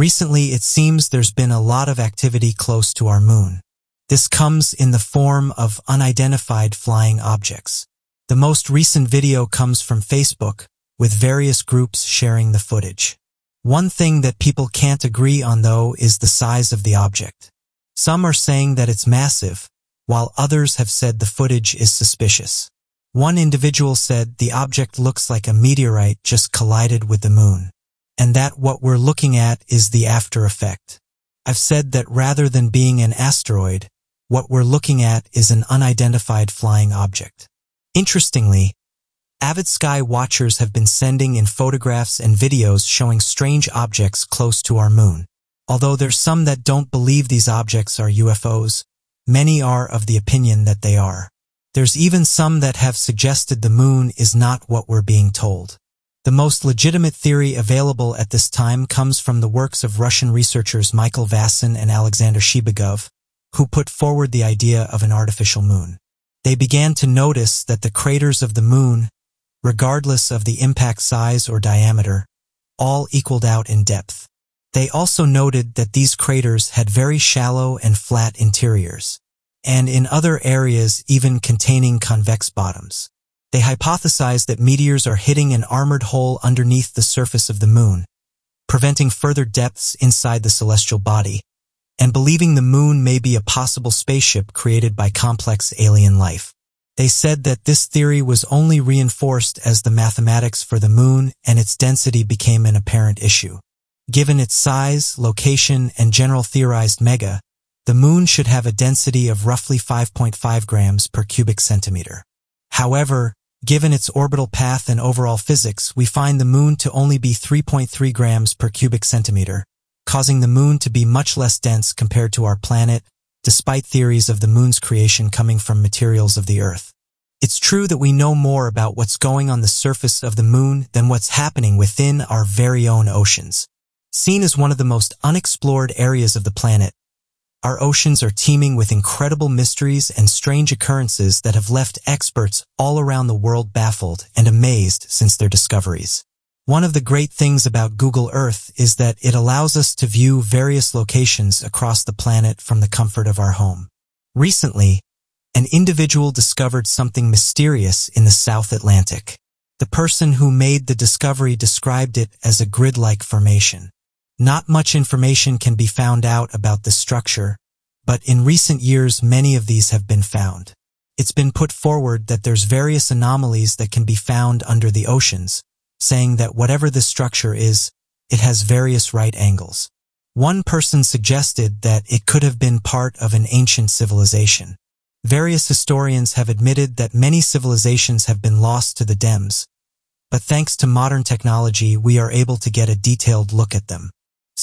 Recently, it seems there's been a lot of activity close to our moon. This comes in the form of unidentified flying objects. The most recent video comes from Facebook, with various groups sharing the footage. One thing that people can't agree on, though, is the size of the object. Some are saying that it's massive, while others have said the footage is suspicious. One individual said the object looks like a meteorite just collided with the moon, and that what we're looking at is the after effect. I've said that rather than being an asteroid, what we're looking at is an unidentified flying object. Interestingly, Avid sky watchers have been sending in photographs and videos showing strange objects close to our moon. Although there's some that don't believe these objects are UFOs, many are of the opinion that they are. There's even some that have suggested the moon is not what we're being told. The most legitimate theory available at this time comes from the works of Russian researchers Michael Vassin and Alexander Shibagov, who put forward the idea of an artificial moon. They began to notice that the craters of the moon regardless of the impact size or diameter, all equaled out in depth. They also noted that these craters had very shallow and flat interiors, and in other areas even containing convex bottoms. They hypothesized that meteors are hitting an armored hole underneath the surface of the moon, preventing further depths inside the celestial body, and believing the moon may be a possible spaceship created by complex alien life. They said that this theory was only reinforced as the mathematics for the moon and its density became an apparent issue. Given its size, location, and general theorized mega, the moon should have a density of roughly 5.5 grams per cubic centimeter. However, given its orbital path and overall physics, we find the moon to only be 3.3 grams per cubic centimeter, causing the moon to be much less dense compared to our planet, despite theories of the moon's creation coming from materials of the Earth. It's true that we know more about what's going on the surface of the moon than what's happening within our very own oceans. Seen as one of the most unexplored areas of the planet, our oceans are teeming with incredible mysteries and strange occurrences that have left experts all around the world baffled and amazed since their discoveries. One of the great things about Google Earth is that it allows us to view various locations across the planet from the comfort of our home. Recently, an individual discovered something mysterious in the South Atlantic. The person who made the discovery described it as a grid-like formation. Not much information can be found out about this structure, but in recent years many of these have been found. It's been put forward that there's various anomalies that can be found under the oceans, saying that whatever the structure is, it has various right angles. One person suggested that it could have been part of an ancient civilization. Various historians have admitted that many civilizations have been lost to the Dems, but thanks to modern technology, we are able to get a detailed look at them.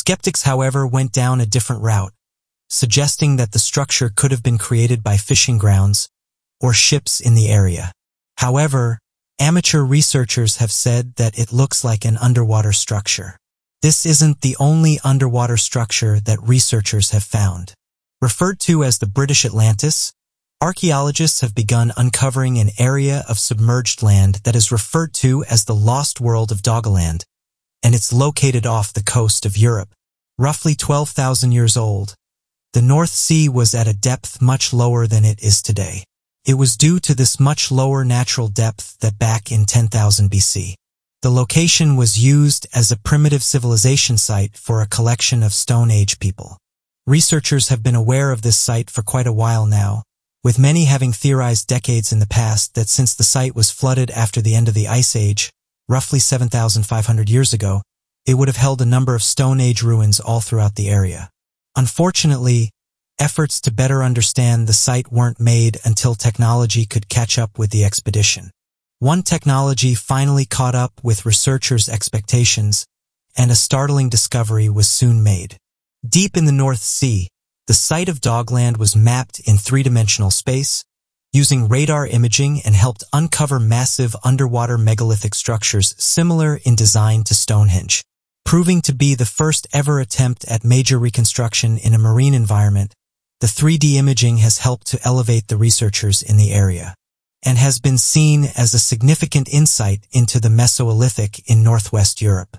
Skeptics, however, went down a different route, suggesting that the structure could have been created by fishing grounds or ships in the area. However, Amateur researchers have said that it looks like an underwater structure. This isn't the only underwater structure that researchers have found. Referred to as the British Atlantis, archaeologists have begun uncovering an area of submerged land that is referred to as the Lost World of Doggerland, and it's located off the coast of Europe. Roughly 12,000 years old, the North Sea was at a depth much lower than it is today. It was due to this much lower natural depth that back in 10,000 BC, the location was used as a primitive civilization site for a collection of Stone Age people. Researchers have been aware of this site for quite a while now, with many having theorized decades in the past that since the site was flooded after the end of the Ice Age, roughly 7,500 years ago, it would have held a number of Stone Age ruins all throughout the area. Unfortunately, Efforts to better understand the site weren't made until technology could catch up with the expedition. One technology finally caught up with researchers' expectations, and a startling discovery was soon made. Deep in the North Sea, the site of Doggerland was mapped in three-dimensional space, using radar imaging and helped uncover massive underwater megalithic structures similar in design to Stonehenge. Proving to be the first ever attempt at major reconstruction in a marine environment, the 3D imaging has helped to elevate the researchers in the area and has been seen as a significant insight into the Mesolithic in Northwest Europe.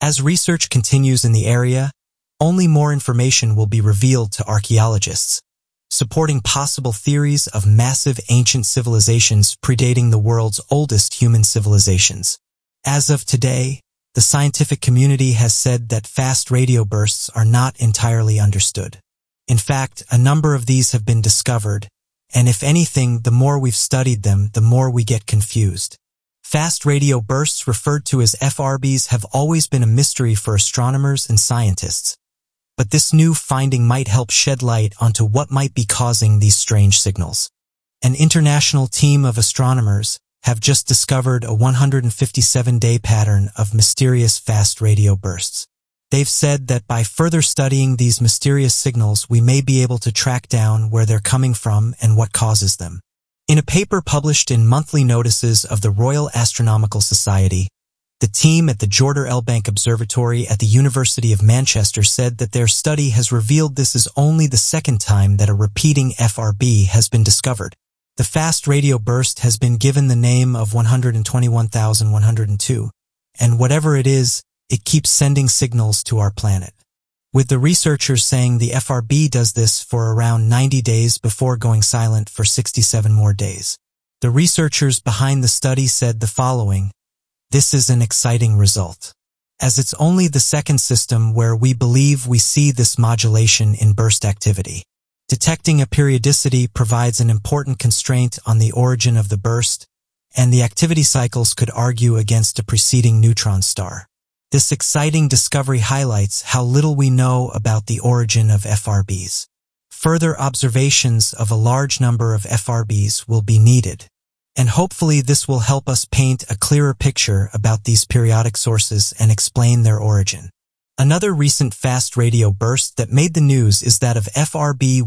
As research continues in the area, only more information will be revealed to archaeologists, supporting possible theories of massive ancient civilizations predating the world's oldest human civilizations. As of today, the scientific community has said that fast radio bursts are not entirely understood. In fact, a number of these have been discovered, and if anything, the more we've studied them, the more we get confused. Fast radio bursts referred to as FRBs have always been a mystery for astronomers and scientists. But this new finding might help shed light onto what might be causing these strange signals. An international team of astronomers have just discovered a 157-day pattern of mysterious fast radio bursts. They've said that by further studying these mysterious signals, we may be able to track down where they're coming from and what causes them. In a paper published in Monthly Notices of the Royal Astronomical Society, the team at the Jodrell Bank Observatory at the University of Manchester said that their study has revealed this is only the second time that a repeating FRB has been discovered. The fast radio burst has been given the name of 121,102, and whatever it is, it keeps sending signals to our planet. With the researchers saying the FRB does this for around 90 days before going silent for 67 more days. The researchers behind the study said the following, this is an exciting result, as it's only the second system where we believe we see this modulation in burst activity. Detecting a periodicity provides an important constraint on the origin of the burst, and the activity cycles could argue against a preceding neutron star. This exciting discovery highlights how little we know about the origin of FRBs. Further observations of a large number of FRBs will be needed, and hopefully this will help us paint a clearer picture about these periodic sources and explain their origin. Another recent fast radio burst that made the news is that of FRB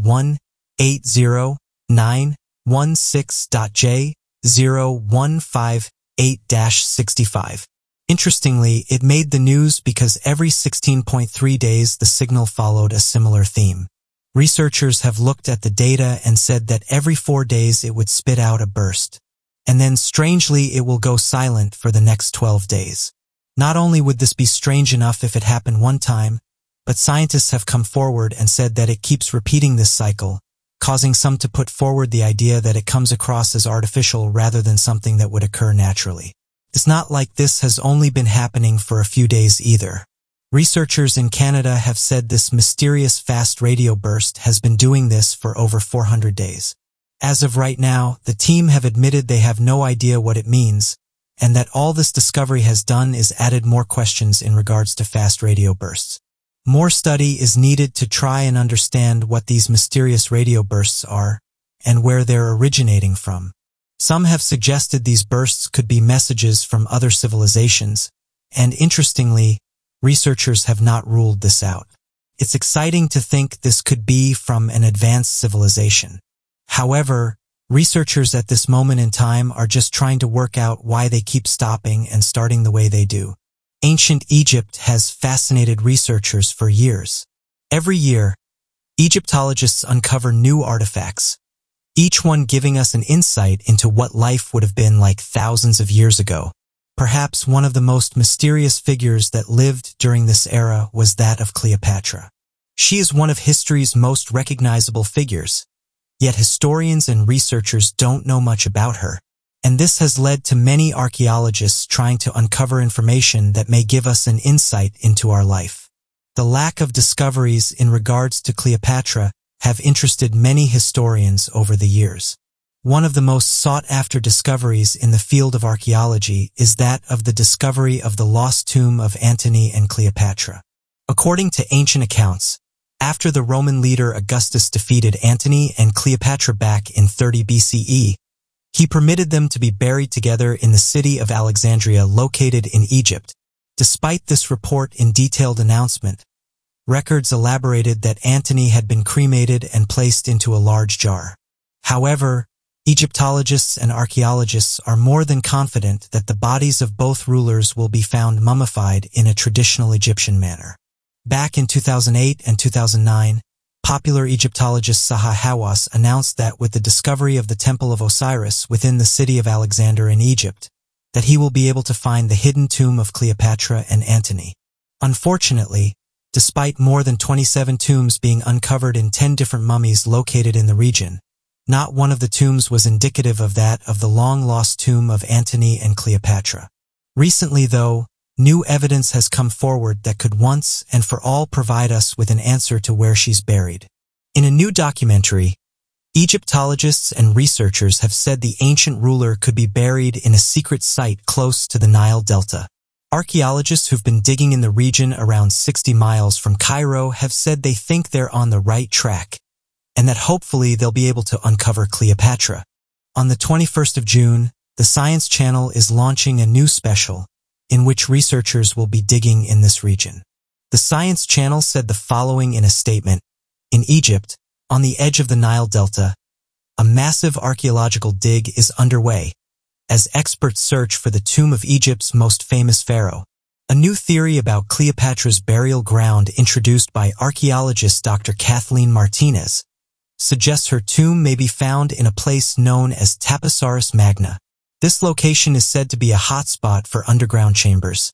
18096.J0158-65. Interestingly, it made the news because every 16.3 days the signal followed a similar theme. Researchers have looked at the data and said that every four days it would spit out a burst. And then strangely it will go silent for the next 12 days. Not only would this be strange enough if it happened one time, but scientists have come forward and said that it keeps repeating this cycle, causing some to put forward the idea that it comes across as artificial rather than something that would occur naturally. It's not like this has only been happening for a few days either. Researchers in Canada have said this mysterious fast radio burst has been doing this for over 400 days. As of right now, the team have admitted they have no idea what it means, and that all this discovery has done is added more questions in regards to fast radio bursts. More study is needed to try and understand what these mysterious radio bursts are and where they're originating from. Some have suggested these bursts could be messages from other civilizations, and interestingly, researchers have not ruled this out. It's exciting to think this could be from an advanced civilization. However, researchers at this moment in time are just trying to work out why they keep stopping and starting the way they do. Ancient Egypt has fascinated researchers for years. Every year, Egyptologists uncover new artifacts, each one giving us an insight into what life would have been like thousands of years ago. Perhaps one of the most mysterious figures that lived during this era was that of Cleopatra. She is one of history's most recognizable figures, yet historians and researchers don't know much about her, and this has led to many archaeologists trying to uncover information that may give us an insight into our life. The lack of discoveries in regards to Cleopatra have interested many historians over the years. One of the most sought-after discoveries in the field of archaeology is that of the discovery of the lost tomb of Antony and Cleopatra. According to ancient accounts, after the Roman leader Augustus defeated Antony and Cleopatra back in 30 BCE, he permitted them to be buried together in the city of Alexandria located in Egypt. Despite this report in detailed announcement, records elaborated that Antony had been cremated and placed into a large jar. However, Egyptologists and archaeologists are more than confident that the bodies of both rulers will be found mummified in a traditional Egyptian manner. Back in 2008 and 2009, popular Egyptologist Zahi Hawass announced that with the discovery of the Temple of Osiris within the city of Alexander in Egypt, that he will be able to find the hidden tomb of Cleopatra and Antony. Unfortunately, Despite more than 27 tombs being uncovered in 10 different mummies located in the region, not one of the tombs was indicative of that of the long-lost tomb of Antony and Cleopatra. Recently, though, new evidence has come forward that could once and for all provide us with an answer to where she's buried. In a new documentary, Egyptologists and researchers have said the ancient ruler could be buried in a secret site close to the Nile Delta. Archaeologists who've been digging in the region around 60 miles from Cairo have said they think they're on the right track and that hopefully they'll be able to uncover Cleopatra. On the 21st of June, the Science Channel is launching a new special in which researchers will be digging in this region. The Science Channel said the following in a statement. In Egypt, on the edge of the Nile Delta, a massive archaeological dig is underway as experts search for the tomb of Egypt's most famous pharaoh. A new theory about Cleopatra's burial ground introduced by archaeologist Dr. Kathleen Martinez suggests her tomb may be found in a place known as Taposiris Magna. This location is said to be a hotspot for underground chambers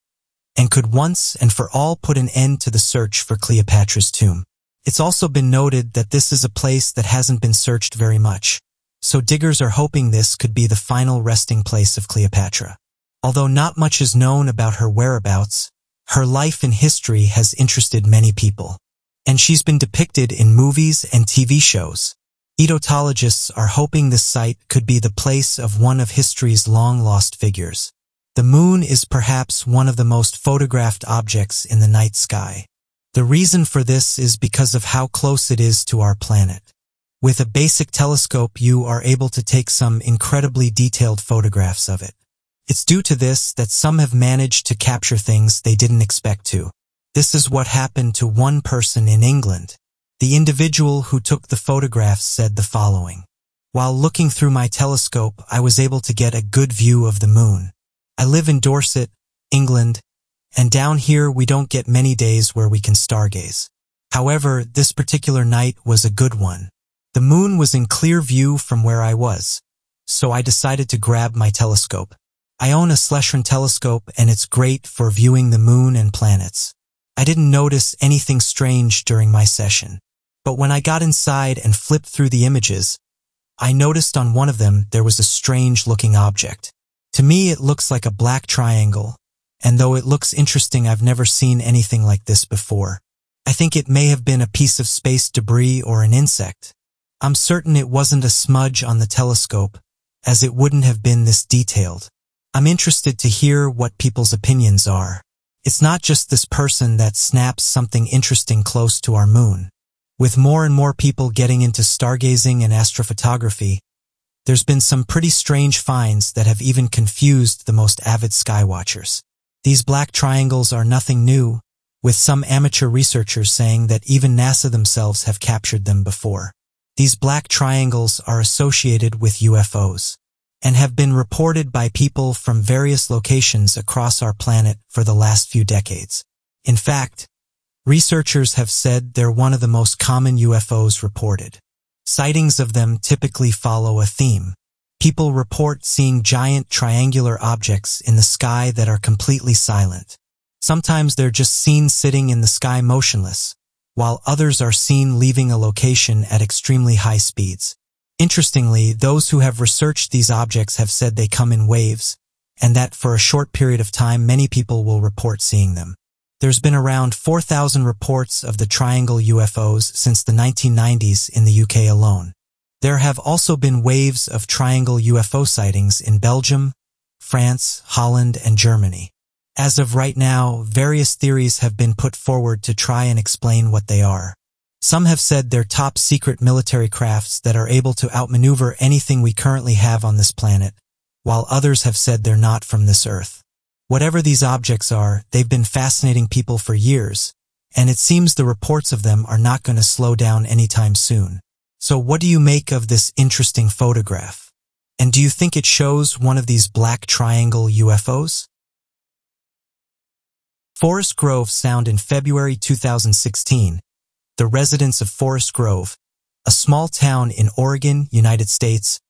and could once and for all put an end to the search for Cleopatra's tomb. It's also been noted that this is a place that hasn't been searched very much, so diggers are hoping this could be the final resting place of Cleopatra. Although not much is known about her whereabouts, her life and history has interested many people and she's been depicted in movies and TV shows. Egyptologists are hoping this site could be the place of one of history's long-lost figures. The moon is perhaps one of the most photographed objects in the night sky. The reason for this is because of how close it is to our planet. With a basic telescope, you are able to take some incredibly detailed photographs of it. It's due to this that some have managed to capture things they didn't expect to. This is what happened to one person in England. The individual who took the photographs said the following. While looking through my telescope, I was able to get a good view of the moon. I live in Dorset, England, and down here we don't get many days where we can stargaze. However, this particular night was a good one. The moon was in clear view from where I was, so I decided to grab my telescope. I own a Celestron telescope and it's great for viewing the moon and planets. I didn't notice anything strange during my session, but when I got inside and flipped through the images, I noticed on one of them there was a strange-looking object. To me, it looks like a black triangle, and though it looks interesting, I've never seen anything like this before. I think it may have been a piece of space debris or an insect. I'm certain it wasn't a smudge on the telescope, as it wouldn't have been this detailed. I'm interested to hear what people's opinions are. It's not just this person that snaps something interesting close to our moon. With more and more people getting into stargazing and astrophotography, there's been some pretty strange finds that have even confused the most avid skywatchers. These black triangles are nothing new, with some amateur researchers saying that even NASA themselves have captured them before. These black triangles are associated with UFOs and have been reported by people from various locations across our planet for the last few decades. In fact, researchers have said they're one of the most common UFOs reported. Sightings of them typically follow a theme. People report seeing giant triangular objects in the sky that are completely silent. Sometimes they're just seen sitting in the sky motionless, while others are seen leaving a location at extremely high speeds. Interestingly, those who have researched these objects have said they come in waves, and that for a short period of time many people will report seeing them. There's been around 4,000 reports of the triangle UFOs since the 1990s in the UK alone. There have also been waves of triangle UFO sightings in Belgium, France, Holland, and Germany. As of right now, various theories have been put forward to try and explain what they are. Some have said they're top secret military crafts that are able to outmaneuver anything we currently have on this planet, while others have said they're not from this earth. Whatever these objects are, they've been fascinating people for years, and it seems the reports of them are not going to slow down anytime soon. So what do you make of this interesting photograph? And do you think it shows one of these black triangle UFOs? Forest Grove Sound in February 2016 the residents of Forest Grove, a small town in Oregon, United States,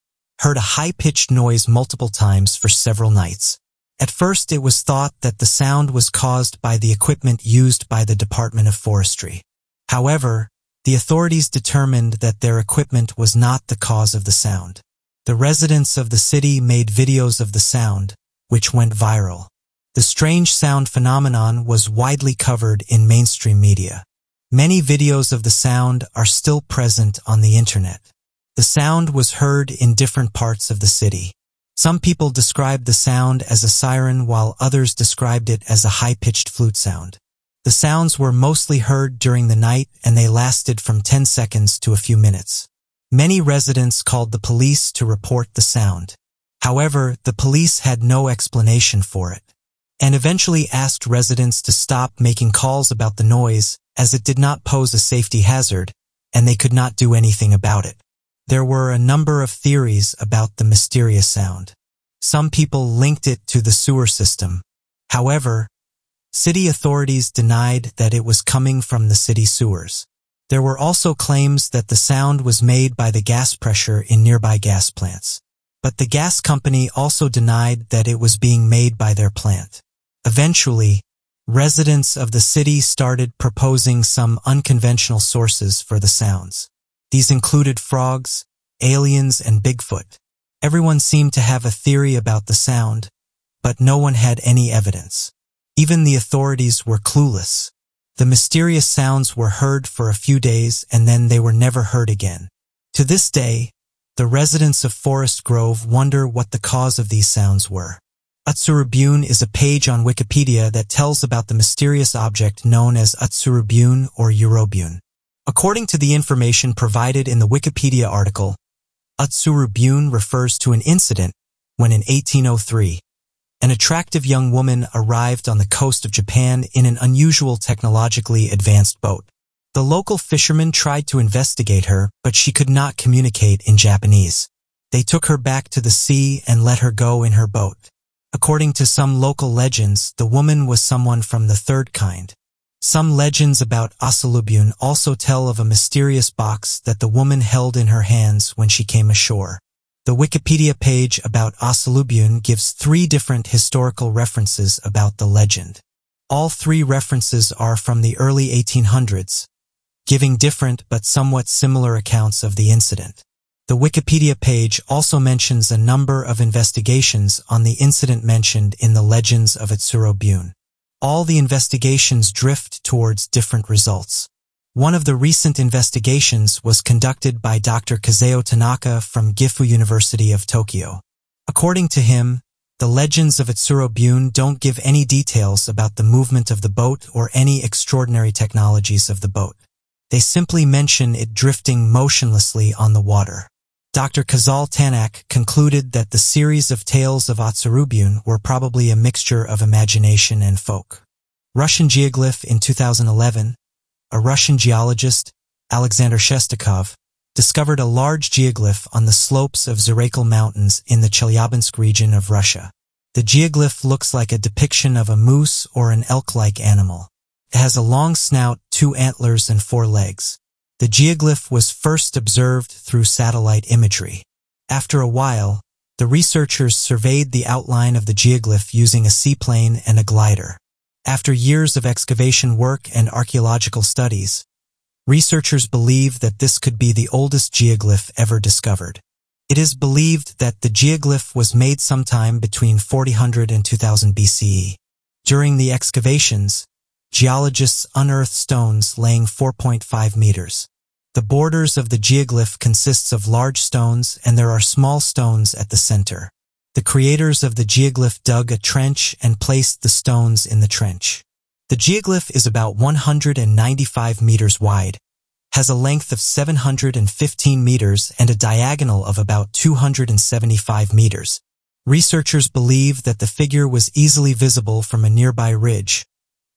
heard a high-pitched noise multiple times for several nights. At first, it was thought that the sound was caused by the equipment used by the Department of Forestry. However, the authorities determined that their equipment was not the cause of the sound. The residents of the city made videos of the sound, which went viral. The strange sound phenomenon was widely covered in mainstream media. Many videos of the sound are still present on the internet. The sound was heard in different parts of the city. Some people described the sound as a siren while others described it as a high-pitched flute sound. The sounds were mostly heard during the night and they lasted from 10 seconds to a few minutes. Many residents called the police to report the sound. However, the police had no explanation for it and eventually asked residents to stop making calls about the noise as it did not pose a safety hazard and they could not do anything about it. There were a number of theories about the mysterious sound. Some people linked it to the sewer system. However, city authorities denied that it was coming from the city sewers. There were also claims that the sound was made by the gas pressure in nearby gas plants. But the gas company also denied that it was being made by their plant. Eventually, residents of the city started proposing some unconventional sources for the sounds. These included frogs, aliens, and Bigfoot. Everyone seemed to have a theory about the sound, but no one had any evidence. Even the authorities were clueless. The mysterious sounds were heard for a few days and then they were never heard again. To this day, the residents of Forest Grove wonder what the cause of these sounds were. Utsurubyun is a page on Wikipedia that tells about the mysterious object known as Utsurubyun or Urobyun. According to the information provided in the Wikipedia article, Utsurubyun refers to an incident when in 1803, an attractive young woman arrived on the coast of Japan in an unusual technologically advanced boat. The local fishermen tried to investigate her, but she could not communicate in Japanese. They took her back to the sea and let her go in her boat. According to some local legends, the woman was someone from the third kind, some legends about Asalubyun also tell of a mysterious box that the woman held in her hands when she came ashore. The Wikipedia page about Asalubyun gives three different historical references about the legend. All three references are from the early 1800s, giving different but somewhat similar accounts of the incident. The Wikipedia page also mentions a number of investigations on the incident mentioned in the legends of Utsurobyun all the investigations drift towards different results. One of the recent investigations was conducted by Dr. Kazuo Tanaka from Gifu University of Tokyo. According to him, the legends of Utsurobyun don't give any details about the movement of the boat or any extraordinary technologies of the boat. They simply mention it drifting motionlessly on the water. Dr. Kazuo Tanaka concluded that the series of tales of Utsurobyun were probably a mixture of imagination and folk. Russian geoglyph in 2011, a Russian geologist, Alexander Shestakov, discovered a large geoglyph on the slopes of Zaraykyl Mountains in the Chelyabinsk region of Russia. The geoglyph looks like a depiction of a moose or an elk-like animal. It has a long snout, two antlers, and four legs. The geoglyph was first observed through satellite imagery. After a while, the researchers surveyed the outline of the geoglyph using a seaplane and a glider. After years of excavation work and archaeological studies, researchers believe that this could be the oldest geoglyph ever discovered. It is believed that the geoglyph was made sometime between 4000 and 2000 BCE. During the excavations, geologists unearthed stones laying 4.5 meters. The borders of the geoglyph consists of large stones and there are small stones at the center. The creators of the geoglyph dug a trench and placed the stones in the trench. The geoglyph is about 195 meters wide, has a length of 715 meters and a diagonal of about 275 meters. Researchers believe that the figure was easily visible from a nearby ridge,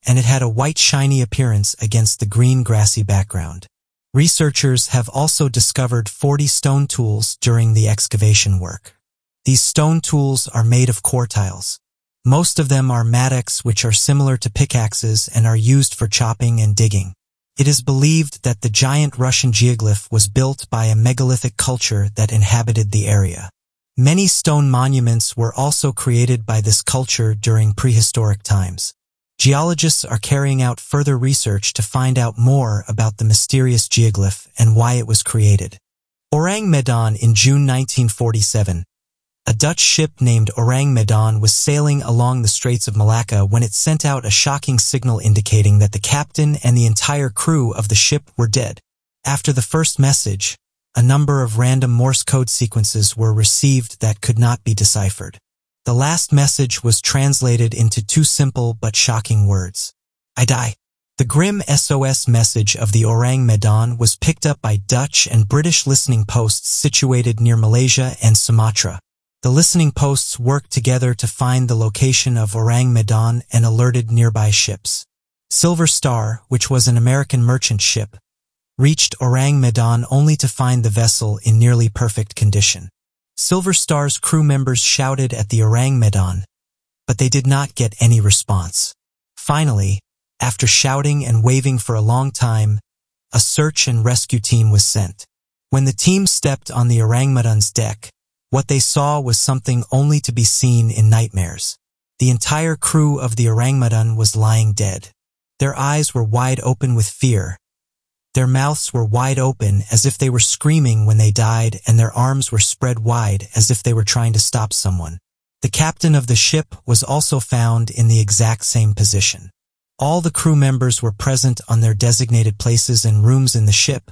and it had a white shiny appearance against the green grassy background. Researchers have also discovered 40 stone tools during the excavation work. These stone tools are made of quartzites. Most of them are mattocks which are similar to pickaxes and are used for chopping and digging. It is believed that the giant Russian geoglyph was built by a megalithic culture that inhabited the area. Many stone monuments were also created by this culture during prehistoric times. Geologists are carrying out further research to find out more about the mysterious geoglyph and why it was created. Orang Medan in June 1947. A Dutch ship named Orang Medan was sailing along the Straits of Malacca when it sent out a shocking signal indicating that the captain and the entire crew of the ship were dead. After the first message, a number of random Morse code sequences were received that could not be deciphered. The last message was translated into two simple but shocking words. I die. The grim SOS message of the Orang Medan was picked up by Dutch and British listening posts situated near Malaysia and Sumatra. The listening posts worked together to find the location of Orang Medan and alerted nearby ships. Silver Star, which was an American merchant ship, reached Orang Medan only to find the vessel in nearly perfect condition. Silver Star's crew members shouted at the Orang Medan, but they did not get any response. Finally, after shouting and waving for a long time, a search and rescue team was sent. When the team stepped on the Orang Medan's deck, what they saw was something only to be seen in nightmares. The entire crew of the Orang Medan was lying dead. Their eyes were wide open with fear, their mouths were wide open as if they were screaming when they died and their arms were spread wide as if they were trying to stop someone. The captain of the ship was also found in the exact same position. All the crew members were present on their designated places and rooms in the ship,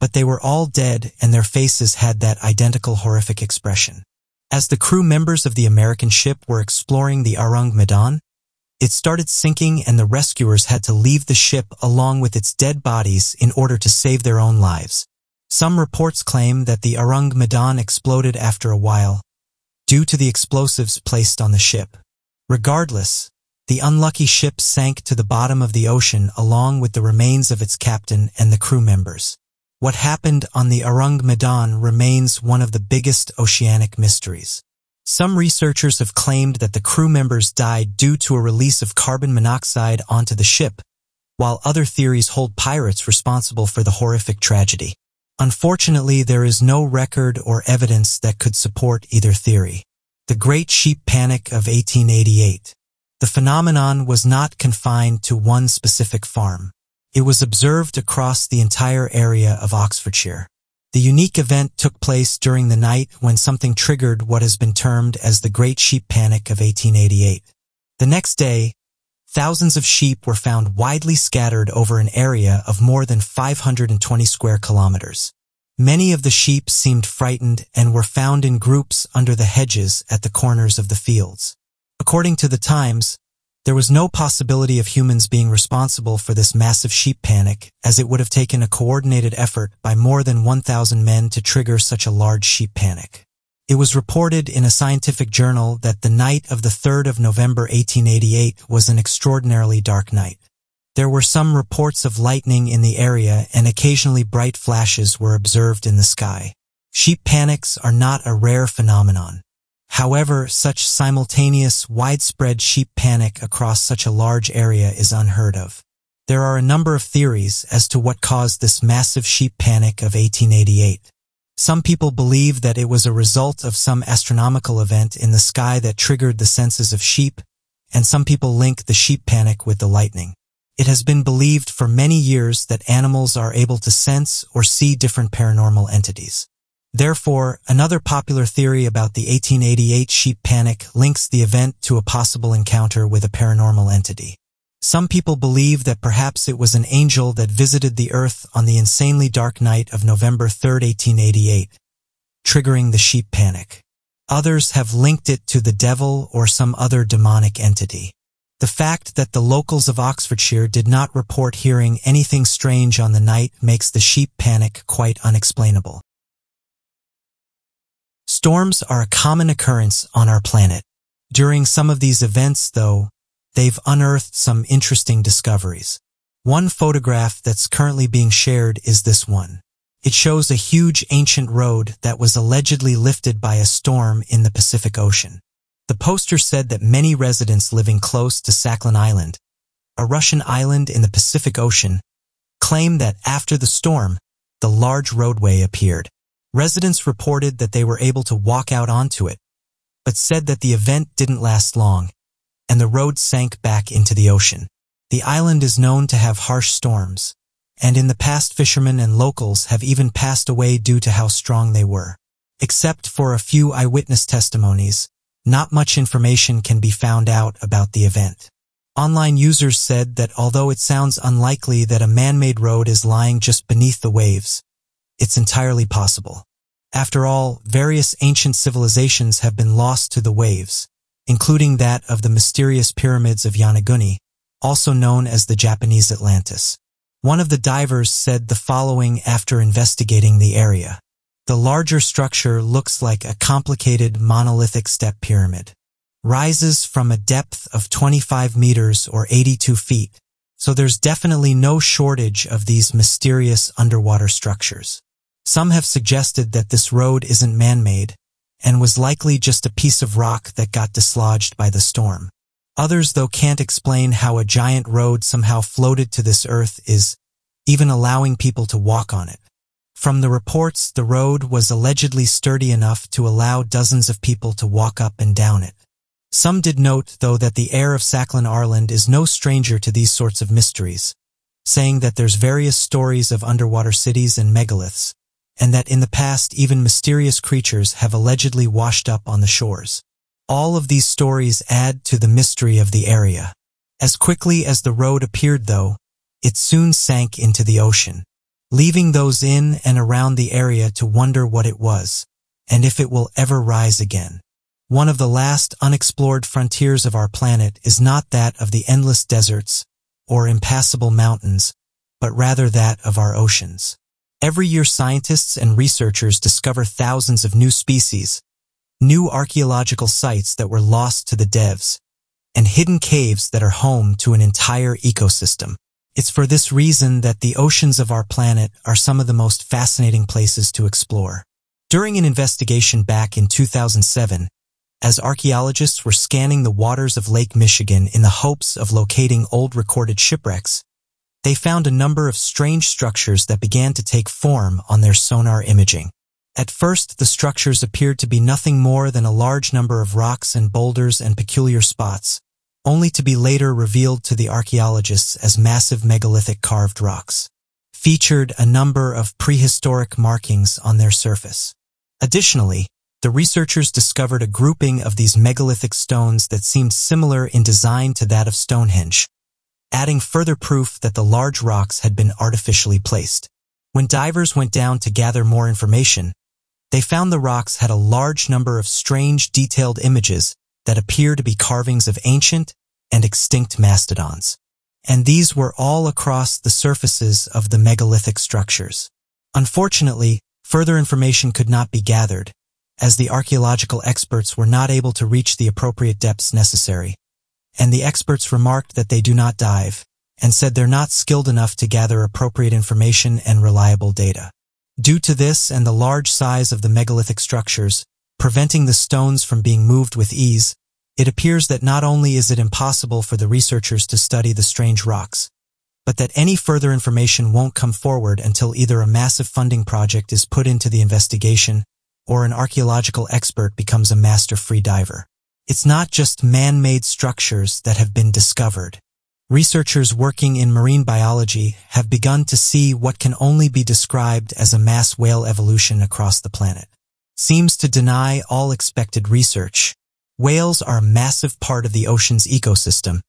but they were all dead and their faces had that identical horrific expression. As the crew members of the American ship were exploring the Orang Medan, it started sinking and the rescuers had to leave the ship along with its dead bodies in order to save their own lives. Some reports claim that the Orang Medan exploded after a while, due to the explosives placed on the ship. Regardless, the unlucky ship sank to the bottom of the ocean along with the remains of its captain and the crew members. What happened on the Orang Medan remains one of the biggest oceanic mysteries. Some researchers have claimed that the crew members died due to a release of carbon monoxide onto the ship, while other theories hold pirates responsible for the horrific tragedy. Unfortunately, there is no record or evidence that could support either theory. The Great Sheep Panic of 1888. The phenomenon was not confined to one specific farm. It was observed across the entire area of Oxfordshire. The unique event took place during the night when something triggered what has been termed as the Great Sheep Panic of 1888. The next day, thousands of sheep were found widely scattered over an area of more than 520 square kilometers. Many of the sheep seemed frightened and were found in groups under the hedges at the corners of the fields. According to the Times, there was no possibility of humans being responsible for this massive sheep panic, as it would have taken a coordinated effort by more than 1,000 men to trigger such a large sheep panic. It was reported in a scientific journal that the night of the 3rd of November 1888 was an extraordinarily dark night. There were some reports of lightning in the area and occasionally bright flashes were observed in the sky. Sheep panics are not a rare phenomenon. However, such simultaneous, widespread sheep panic across such a large area is unheard of. There are a number of theories as to what caused this massive sheep panic of 1888. Some people believe that it was a result of some astronomical event in the sky that triggered the senses of sheep, and some people link the sheep panic with the lightning. It has been believed for many years that animals are able to sense or see different paranormal entities. Therefore, another popular theory about the 1888 sheep panic links the event to a possible encounter with a paranormal entity. Some people believe that perhaps it was an angel that visited the earth on the insanely dark night of November 3, 1888, triggering the sheep panic. Others have linked it to the devil or some other demonic entity. The fact that the locals of Oxfordshire did not report hearing anything strange on the night makes the sheep panic quite unexplainable. Storms are a common occurrence on our planet. During some of these events, though, they've unearthed some interesting discoveries. One photograph that's currently being shared is this one. It shows a huge ancient road that was allegedly lifted by a storm in the Pacific Ocean. The poster said that many residents living close to Sakhalin Island, a Russian island in the Pacific Ocean, claim that after the storm, the large roadway appeared. Residents reported that they were able to walk out onto it, but said that the event didn't last long, and the road sank back into the ocean. The island is known to have harsh storms, and in the past fishermen and locals have even passed away due to how strong they were. Except for a few eyewitness testimonies, not much information can be found out about the event. Online users said that although it sounds unlikely that a man-made road is lying just beneath the waves, it's entirely possible. After all, various ancient civilizations have been lost to the waves, including that of the mysterious pyramids of Yonaguni, also known as the Japanese Atlantis. One of the divers said the following after investigating the area. The larger structure looks like a complicated monolithic step pyramid. Rises from a depth of 25 meters or 82 feet, so there's definitely no shortage of these mysterious underwater structures. Some have suggested that this road isn't man-made and was likely just a piece of rock that got dislodged by the storm. Others, though, can't explain how a giant road somehow floated to this earth is even allowing people to walk on it. From the reports, the road was allegedly sturdy enough to allow dozens of people to walk up and down it. Some did note, though, that the air of Sakhalin Island is no stranger to these sorts of mysteries, saying that there's various stories of underwater cities and megaliths, and that in the past even mysterious creatures have allegedly washed up on the shores. All of these stories add to the mystery of the area. As quickly as the road appeared, though, it soon sank into the ocean leaving those in and around the area to wonder what it was, and if it will ever rise again. One of the last unexplored frontiers of our planet is not that of the endless deserts or impassable mountains, but rather that of our oceans. Every year scientists and researchers discover thousands of new species, new archaeological sites that were lost to the devs, and hidden caves that are home to an entire ecosystem. It's for this reason that the oceans of our planet are some of the most fascinating places to explore. During an investigation back in 2007, as archaeologists were scanning the waters of Lake Michigan in the hopes of locating old recorded shipwrecks, they found a number of strange structures that began to take form on their sonar imaging. At first, the structures appeared to be nothing more than a large number of rocks and boulders and peculiar spots, only to be later revealed to the archaeologists as massive megalithic carved rocks, featured a number of prehistoric markings on their surface. Additionally, the researchers discovered a grouping of these megalithic stones that seemed similar in design to that of Stonehenge, adding further proof that the large rocks had been artificially placed. When divers went down to gather more information, they found the rocks had a large number of strange detailed images that appear to be carvings of ancient and extinct mastodons. And these were all across the surfaces of the megalithic structures. Unfortunately, further information could not be gathered, as the archaeological experts were not able to reach the appropriate depths necessary. And the experts remarked that they do not dive, and said they're not skilled enough to gather appropriate information and reliable data. Due to this and the large size of the megalithic structures, preventing the stones from being moved with ease, it appears that not only is it impossible for the researchers to study the strange rocks, but that any further information won't come forward until either a massive funding project is put into the investigation or an archaeological expert becomes a master free diver. It's not just man-made structures that have been discovered. Researchers working in marine biology have begun to see what can only be described as a mass whale evolution across the planet seems to deny all expected research. Whales are a massive part of the ocean's ecosystem,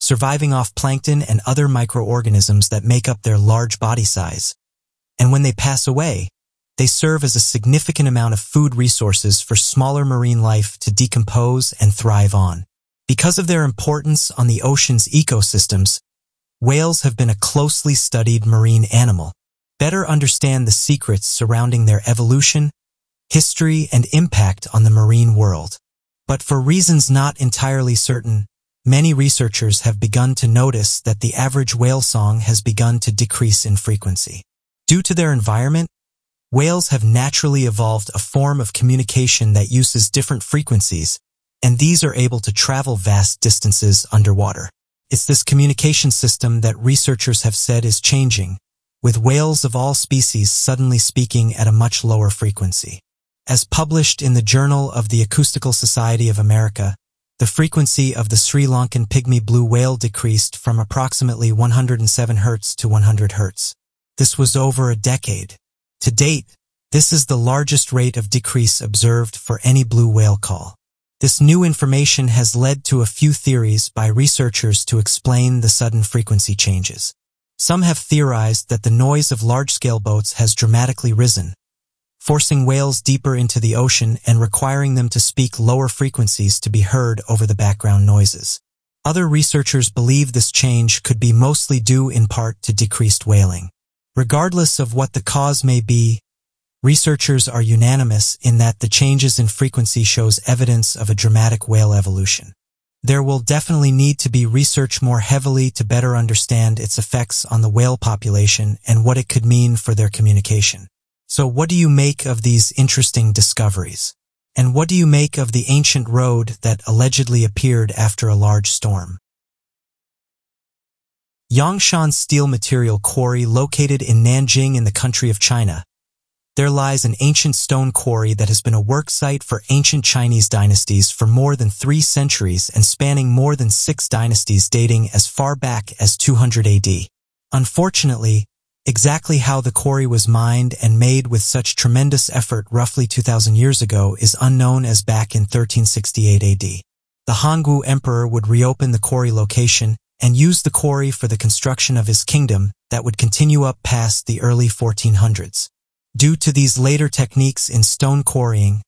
surviving off plankton and other microorganisms that make up their large body size. And when they pass away, they serve as a significant amount of food resources for smaller marine life to decompose and thrive on. Because of their importance on the ocean's ecosystems, whales have been a closely studied marine animal. Better understand the secrets surrounding their evolution history, and impact on the marine world. But for reasons not entirely certain, many researchers have begun to notice that the average whale song has begun to decrease in frequency. Due to their environment, whales have naturally evolved a form of communication that uses different frequencies, and these are able to travel vast distances underwater. It's this communication system that researchers have said is changing, with whales of all species suddenly speaking at a much lower frequency. As published in the Journal of the Acoustical Society of America, the frequency of the Sri Lankan pygmy blue whale decreased from approximately 107 Hz to 100 Hz. This was over a decade. To date, this is the largest rate of decrease observed for any blue whale call. This new information has led to a few theories by researchers to explain the sudden frequency changes. Some have theorized that the noise of large-scale boats has dramatically risen, forcing whales deeper into the ocean and requiring them to speak lower frequencies to be heard over the background noises. Other researchers believe this change could be mostly due in part to decreased whaling. Regardless of what the cause may be, researchers are unanimous in that the changes in frequency shows evidence of a dramatic whale evolution. There will definitely need to be research more heavily to better understand its effects on the whale population and what it could mean for their communication. So what do you make of these interesting discoveries? And what do you make of the ancient road that allegedly appeared after a large storm? Yangshan Stele Material Quarry located in Nanjing in the country of China there lies an ancient stone quarry that has been a work site for ancient Chinese dynasties for more than three centuries and spanning more than six dynasties dating as far back as 200 AD. Unfortunately, exactly how the quarry was mined and made with such tremendous effort roughly 2,000 years ago is unknown as back in 1368 AD. The Hongwu Emperor would reopen the quarry location and used the quarry for the construction of his kingdom that would continue up past the early 1400s. Due to these later techniques in stone quarrying,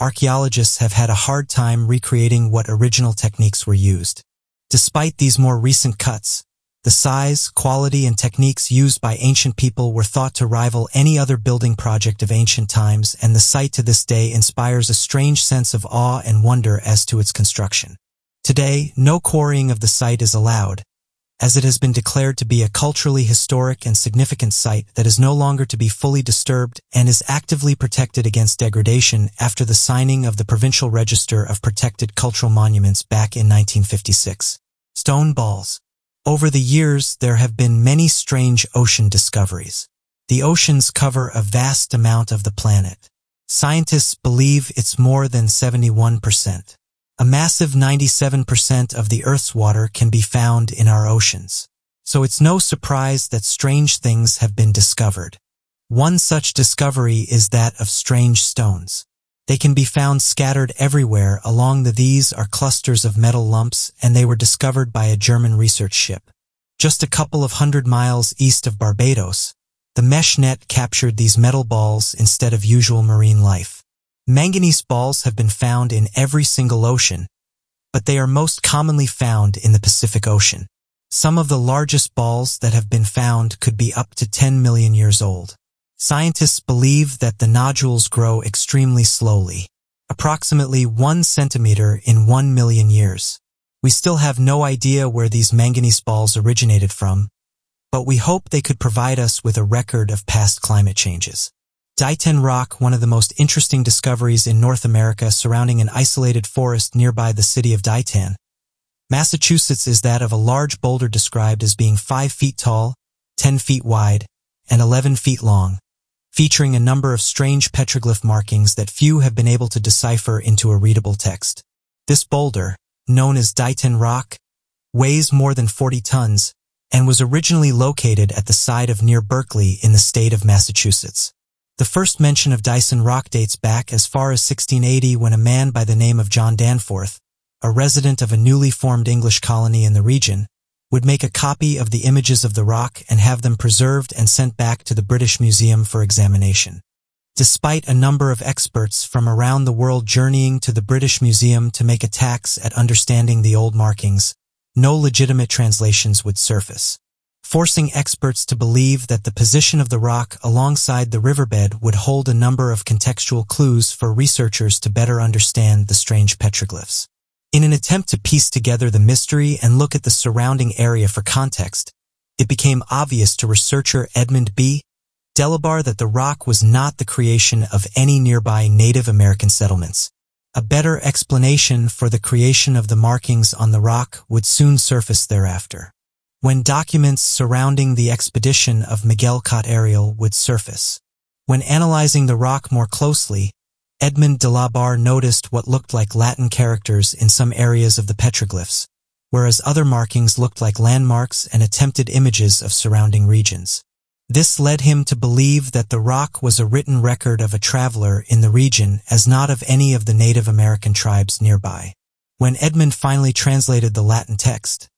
archaeologists have had a hard time recreating what original techniques were used. Despite these more recent cuts, the size, quality, and techniques used by ancient people were thought to rival any other building project of ancient times, and the site to this day inspires a strange sense of awe and wonder as to its construction. Today, no quarrying of the site is allowed, as it has been declared to be a culturally historic and significant site that is no longer to be fully disturbed and is actively protected against degradation after the signing of the Provincial Register of Protected Cultural Monuments back in 1956. Stone balls. Over the years, there have been many strange ocean discoveries. The oceans cover a vast amount of the planet. Scientists believe it's more than 71%. A massive 97% of the Earth's water can be found in our oceans. So it's no surprise that strange things have been discovered. One such discovery is that of strange stones. They can be found scattered everywhere along the these are clusters of metal lumps and they were discovered by a German research ship. Just a couple of hundred miles east of Barbados, the mesh net captured these metal balls instead of usual marine life. Manganese balls have been found in every single ocean, but they are most commonly found in the Pacific Ocean. Some of the largest balls that have been found could be up to 10 million years old. Scientists believe that the nodules grow extremely slowly, approximately one centimeter in one million years. We still have no idea where these manganese balls originated from, but we hope they could provide us with a record of past climate changes. Dighton Rock, one of the most interesting discoveries in North America surrounding an isolated forest nearby the city of Dighton. Massachusetts is that of a large boulder described as being 5 feet tall, 10 feet wide, and 11 feet long, featuring a number of strange petroglyph markings that few have been able to decipher into a readable text. This boulder, known as Dighton Rock, weighs more than 40 tons and was originally located at the site of near Berkley in the state of Massachusetts. The first mention of Dighton Rock dates back as far as 1680 when a man by the name of John Danforth, a resident of a newly formed English colony in the region, would make a copy of the images of the rock and have them preserved and sent back to the British Museum for examination. Despite a number of experts from around the world journeying to the British Museum to make attacks at understanding the old markings, no legitimate translations would surface forcing experts to believe that the position of the rock alongside the riverbed would hold a number of contextual clues for researchers to better understand the strange petroglyphs. In an attempt to piece together the mystery and look at the surrounding area for context, it became obvious to researcher Edmund B. Delabarre that the rock was not the creation of any nearby Native American settlements. A better explanation for the creation of the markings on the rock would soon surface thereafter. When documents surrounding the expedition of Miguel Corte Real would surface. When analyzing the rock more closely, Edmund Delabarre noticed what looked like Latin characters in some areas of the petroglyphs, whereas other markings looked like landmarks and attempted images of surrounding regions. This led him to believe that the rock was a written record of a traveler in the region as not of any of the Native American tribes nearby. When Edmund finally translated the Latin text,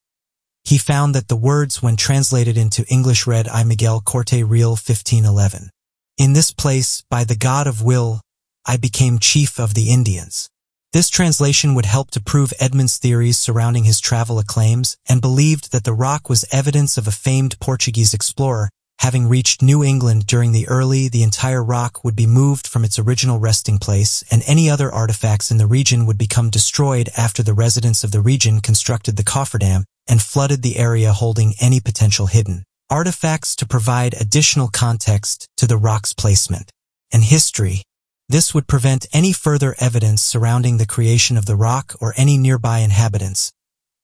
he found that the words when translated into English read I Miguel Corte Real 1511. In this place, by the God of will, I became chief of the Indians. This translation would help to prove Edmund's theories surrounding his travel acclaims and believed that the rock was evidence of a famed Portuguese explorer Having reached New England during the early, the entire rock would be moved from its original resting place, and any other artifacts in the region would become destroyed after the residents of the region constructed the cofferdam and flooded the area holding any potential hidden artifacts to provide additional context to the rock's placement and history. This would prevent any further evidence surrounding the creation of the rock or any nearby inhabitants,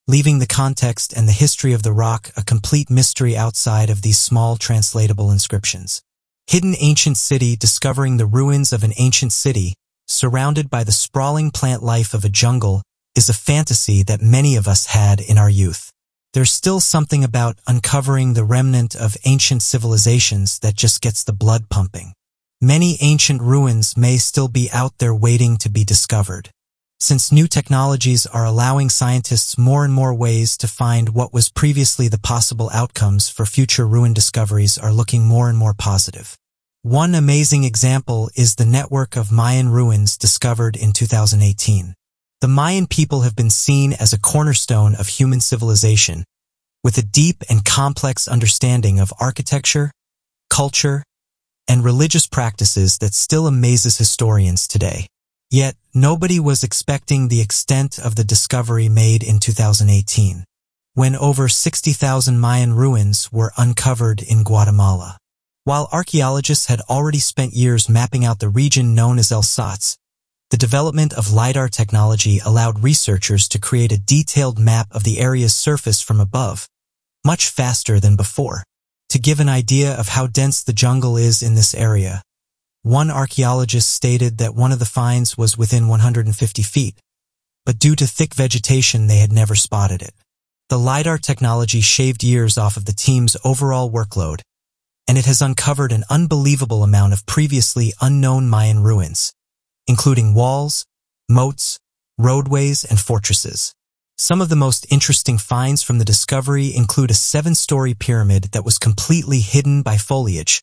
leaving the context and the history of the rock a complete mystery outside of these small translatable inscriptions. Hidden Ancient City discovering the ruins of an ancient city, surrounded by the sprawling plant life of a jungle, is a fantasy that many of us had in our youth. There's still something about uncovering the remnant of ancient civilizations that just gets the blood pumping. Many ancient ruins may still be out there waiting to be discovered since new technologies are allowing scientists more and more ways to find what was previously the possible outcomes for future ruin discoveries are looking more and more positive. One amazing example is the network of Mayan ruins discovered in 2018. The Mayan people have been seen as a cornerstone of human civilization, with a deep and complex understanding of architecture, culture, and religious practices that still amazes historians today. Yet, nobody was expecting the extent of the discovery made in 2018, when over 60,000 Mayan ruins were uncovered in Guatemala. While archaeologists had already spent years mapping out the region known as El Zotz, the development of LiDAR technology allowed researchers to create a detailed map of the area's surface from above, much faster than before. To give an idea of how dense the jungle is in this area, one archaeologist stated that one of the finds was within 150 feet, but due to thick vegetation, they had never spotted it. The LiDAR technology shaved years off of the team's overall workload, and it has uncovered an unbelievable amount of previously unknown Mayan ruins, including walls, moats, roadways, and fortresses. Some of the most interesting finds from the discovery include a seven-story pyramid that was completely hidden by foliage,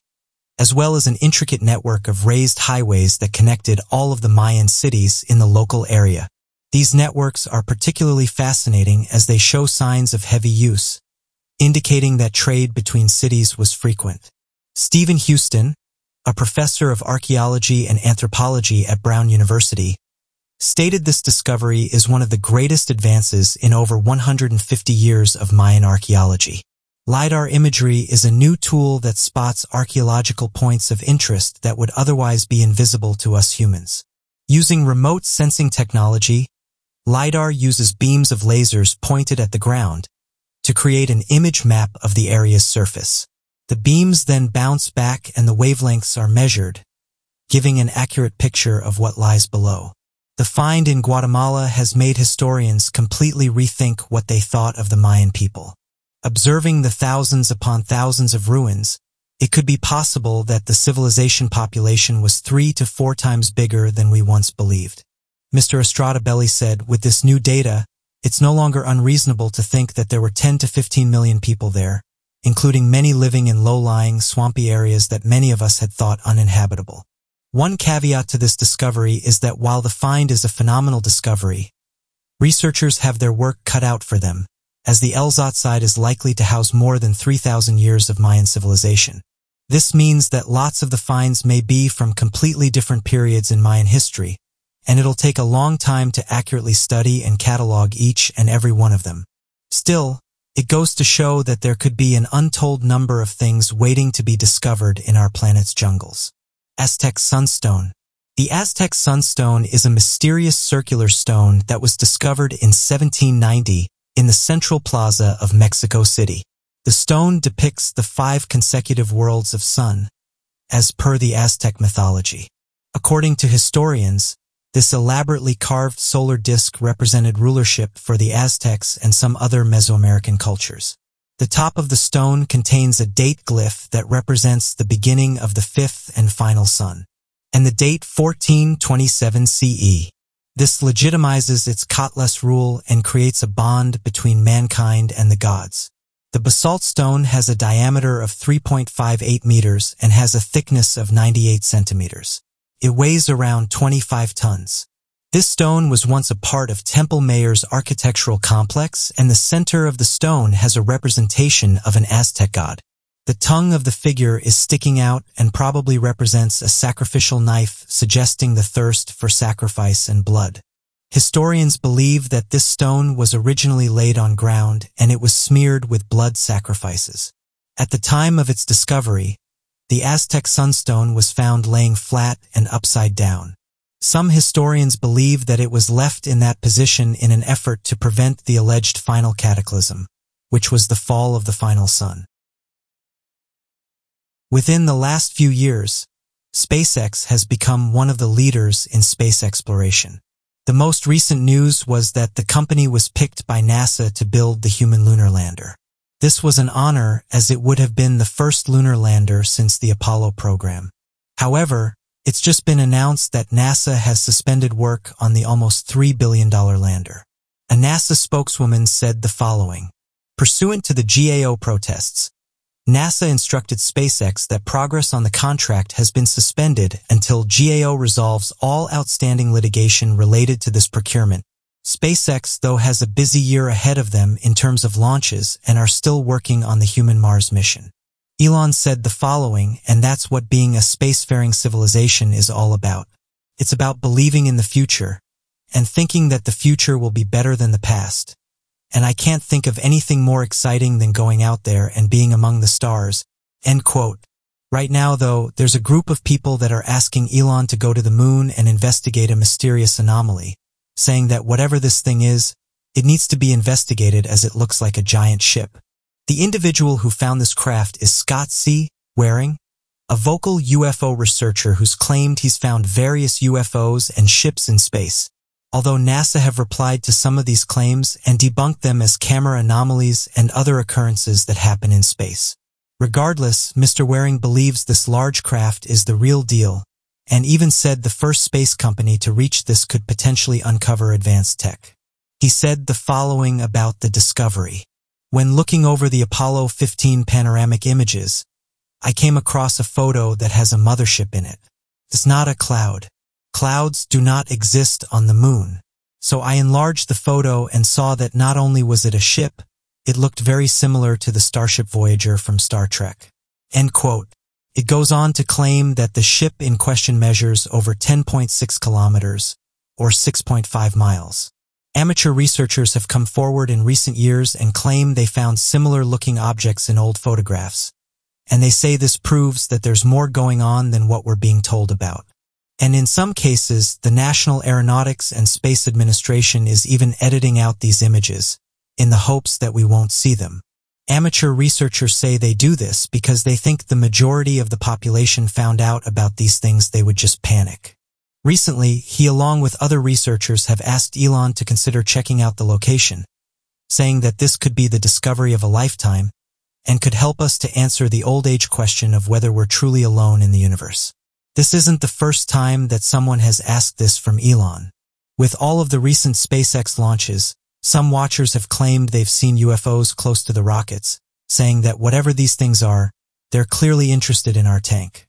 as well as an intricate network of raised highways that connected all of the Mayan cities in the local area. These networks are particularly fascinating as they show signs of heavy use, indicating that trade between cities was frequent. Stephen Houston, a professor of archaeology and anthropology at Brown University, stated this discovery is one of the greatest advances in over 150 years of Mayan archaeology. LiDAR imagery is a new tool that spots archaeological points of interest that would otherwise be invisible to us humans. Using remote sensing technology, LiDAR uses beams of lasers pointed at the ground to create an image map of the area's surface. The beams then bounce back and the wavelengths are measured, giving an accurate picture of what lies below. The find in Guatemala has made historians completely rethink what they thought of the Mayan people. Observing the thousands upon thousands of ruins, it could be possible that the civilization population was three to four times bigger than we once believed. Mr. Estrada said, with this new data, it's no longer unreasonable to think that there were 10 to 15 million people there, including many living in low-lying, swampy areas that many of us had thought uninhabitable. One caveat to this discovery is that while the find is a phenomenal discovery, researchers have their work cut out for them, as the El Zotz site is likely to house more than 3,000 years of Mayan civilization. This means that lots of the finds may be from completely different periods in Mayan history, and it'll take a long time to accurately study and catalog each and every one of them. Still, it goes to show that there could be an untold number of things waiting to be discovered in our planet's jungles. Aztec Sunstone The Aztec Sunstone is a mysterious circular stone that was discovered in 1790 in the Central Plaza of Mexico City. The stone depicts the five consecutive worlds of sun, as per the Aztec mythology. According to historians, this elaborately carved solar disk represented rulership for the Aztecs and some other Mesoamerican cultures. The top of the stone contains a date glyph that represents the beginning of the fifth and final sun, and the date 1427 CE. This legitimizes its Kotlas rule and creates a bond between mankind and the gods. The basalt stone has a diameter of 3.58 meters and has a thickness of 98 centimeters. It weighs around 25 tons. This stone was once a part of Templo Mayor's architectural complex, and the center of the stone has a representation of an Aztec god. The tongue of the figure is sticking out and probably represents a sacrificial knife suggesting the thirst for sacrifice and blood. Historians believe that this stone was originally laid on ground and it was smeared with blood sacrifices. At the time of its discovery, the Aztec sunstone was found laying flat and upside down. Some historians believe that it was left in that position in an effort to prevent the alleged final cataclysm, which was the fall of the final sun. Within the last few years, SpaceX has become one of the leaders in space exploration. The most recent news was that the company was picked by NASA to build the human lunar lander. This was an honor as it would have been the first lunar lander since the Apollo program. However, it's just been announced that NASA has suspended work on the almost $3 billion lander. A NASA spokeswoman said the following. Pursuant to the GAO protests, NASA instructed SpaceX that progress on the contract has been suspended until GAO resolves all outstanding litigation related to this procurement. SpaceX, though, has a busy year ahead of them in terms of launches and are still working on the human Mars mission. Elon said the following, and that's what being a spacefaring civilization is all about. It's about believing in the future and thinking that the future will be better than the past and I can't think of anything more exciting than going out there and being among the stars. End quote. Right now, though, there's a group of people that are asking Elon to go to the moon and investigate a mysterious anomaly, saying that whatever this thing is, it needs to be investigated as it looks like a giant ship. The individual who found this craft is Scott C. Waring, a vocal UFO researcher who's claimed he's found various UFOs and ships in space although NASA have replied to some of these claims and debunked them as camera anomalies and other occurrences that happen in space. Regardless, Mr. Waring believes this large craft is the real deal and even said the first space company to reach this could potentially uncover advanced tech. He said the following about the discovery. When looking over the Apollo 15 panoramic images, I came across a photo that has a mothership in it. It's not a cloud. Clouds do not exist on the moon. So I enlarged the photo and saw that not only was it a ship, it looked very similar to the Starship Voyager from Star Trek. End quote. It goes on to claim that the ship in question measures over 10.6 kilometers, or 6.5 miles. Amateur researchers have come forward in recent years and claim they found similar looking objects in old photographs. And they say this proves that there's more going on than what we're being told about. And in some cases, the National Aeronautics and Space Administration is even editing out these images in the hopes that we won't see them. Amateur researchers say they do this because they think the majority of the population found out about these things they would just panic. Recently, he along with other researchers have asked Elon to consider checking out the location, saying that this could be the discovery of a lifetime and could help us to answer the old age question of whether we're truly alone in the universe. This isn't the first time that someone has asked this from Elon. With all of the recent SpaceX launches, some watchers have claimed they've seen UFOs close to the rockets, saying that whatever these things are, they're clearly interested in our tank.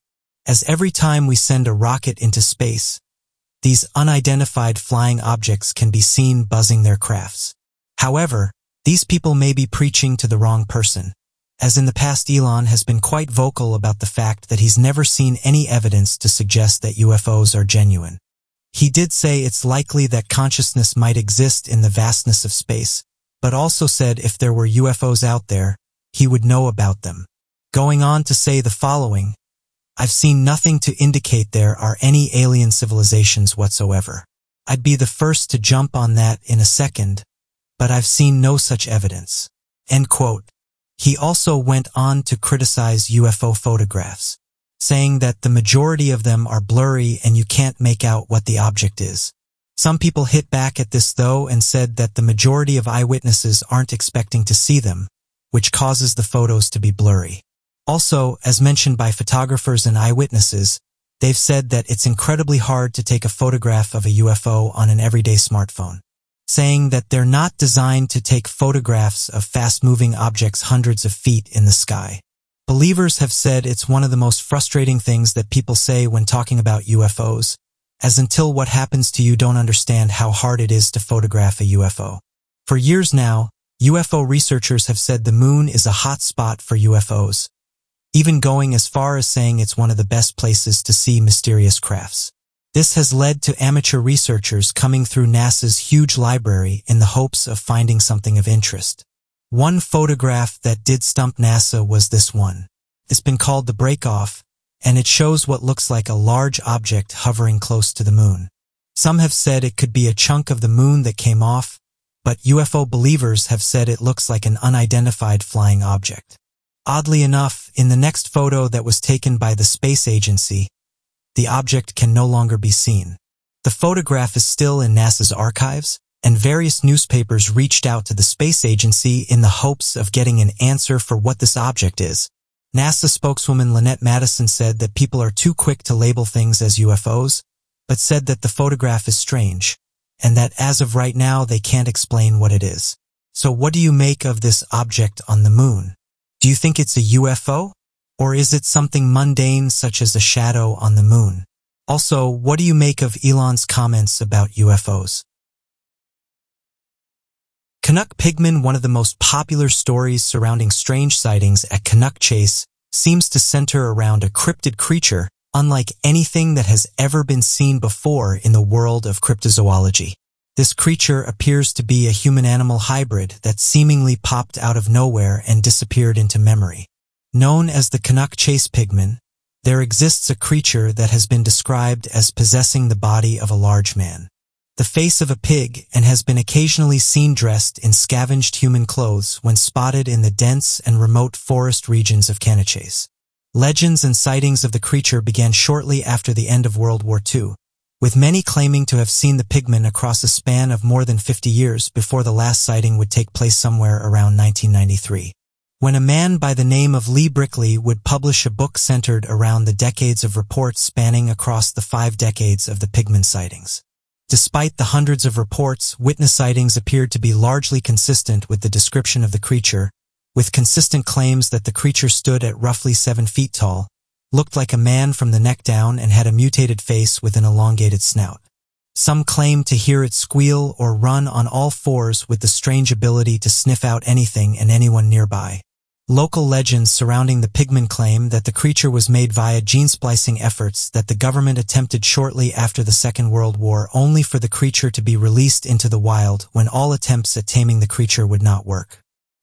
As every time we send a rocket into space, these unidentified flying objects can be seen buzzing their crafts. However, these people may be preaching to the wrong person as in the past Elon has been quite vocal about the fact that he's never seen any evidence to suggest that UFOs are genuine. He did say it's likely that consciousness might exist in the vastness of space, but also said if there were UFOs out there, he would know about them. Going on to say the following, I've seen nothing to indicate there are any alien civilizations whatsoever. I'd be the first to jump on that in a second, but I've seen no such evidence. End quote. He also went on to criticize UFO photographs, saying that the majority of them are blurry and you can't make out what the object is. Some people hit back at this though and said that the majority of eyewitnesses aren't expecting to see them, which causes the photos to be blurry. Also, as mentioned by photographers and eyewitnesses, they've said that it's incredibly hard to take a photograph of a UFO on an everyday smartphone, saying that they're not designed to take photographs of fast-moving objects hundreds of feet in the sky. Believers have said it's one of the most frustrating things that people say when talking about UFOs, as until what happens to you don't understand how hard it is to photograph a UFO. For years now, UFO researchers have said the moon is a hot spot for UFOs, even going as far as saying it's one of the best places to see mysterious crafts. This has led to amateur researchers coming through NASA's huge library in the hopes of finding something of interest. One photograph that did stump NASA was this one. It's been called the break-off, and it shows what looks like a large object hovering close to the moon. Some have said it could be a chunk of the moon that came off, but UFO believers have said it looks like an unidentified flying object. Oddly enough, in the next photo that was taken by the space agency, the object can no longer be seen. The photograph is still in NASA's archives, and various newspapers reached out to the space agency in the hopes of getting an answer for what this object is. NASA spokeswoman Lynette Madison said that people are too quick to label things as UFOs, but said that the photograph is strange, and that as of right now they can't explain what it is. So what do you make of this object on the moon? Do you think it's a UFO? Or is it something mundane such as a shadow on the moon? Also, what do you make of Elon's comments about UFOs? Cannock Pigman, one of the most popular stories surrounding strange sightings at Cannock Chase, seems to center around a cryptid creature unlike anything that has ever been seen before in the world of cryptozoology. This creature appears to be a human-animal hybrid that seemingly popped out of nowhere and disappeared into memory. Known as the Cannock Chase Pigman, there exists a creature that has been described as possessing the body of a large man, the face of a pig, and has been occasionally seen dressed in scavenged human clothes when spotted in the dense and remote forest regions of Cannock Chase. Legends and sightings of the creature began shortly after the end of World War II, with many claiming to have seen the pigman across a span of more than 50 years before the last sighting would take place somewhere around 1993. When a man by the name of Lee Brickley would publish a book centered around the decades of reports spanning across the five decades of the pigman sightings. Despite the hundreds of reports, witness sightings appeared to be largely consistent with the description of the creature, with consistent claims that the creature stood at roughly seven feet tall, looked like a man from the neck down and had a mutated face with an elongated snout. Some claim to hear it squeal or run on all fours with the strange ability to sniff out anything and anyone nearby. Local legends surrounding the pigman claim that the creature was made via gene splicing efforts that the government attempted shortly after the Second World War only for the creature to be released into the wild when all attempts at taming the creature would not work.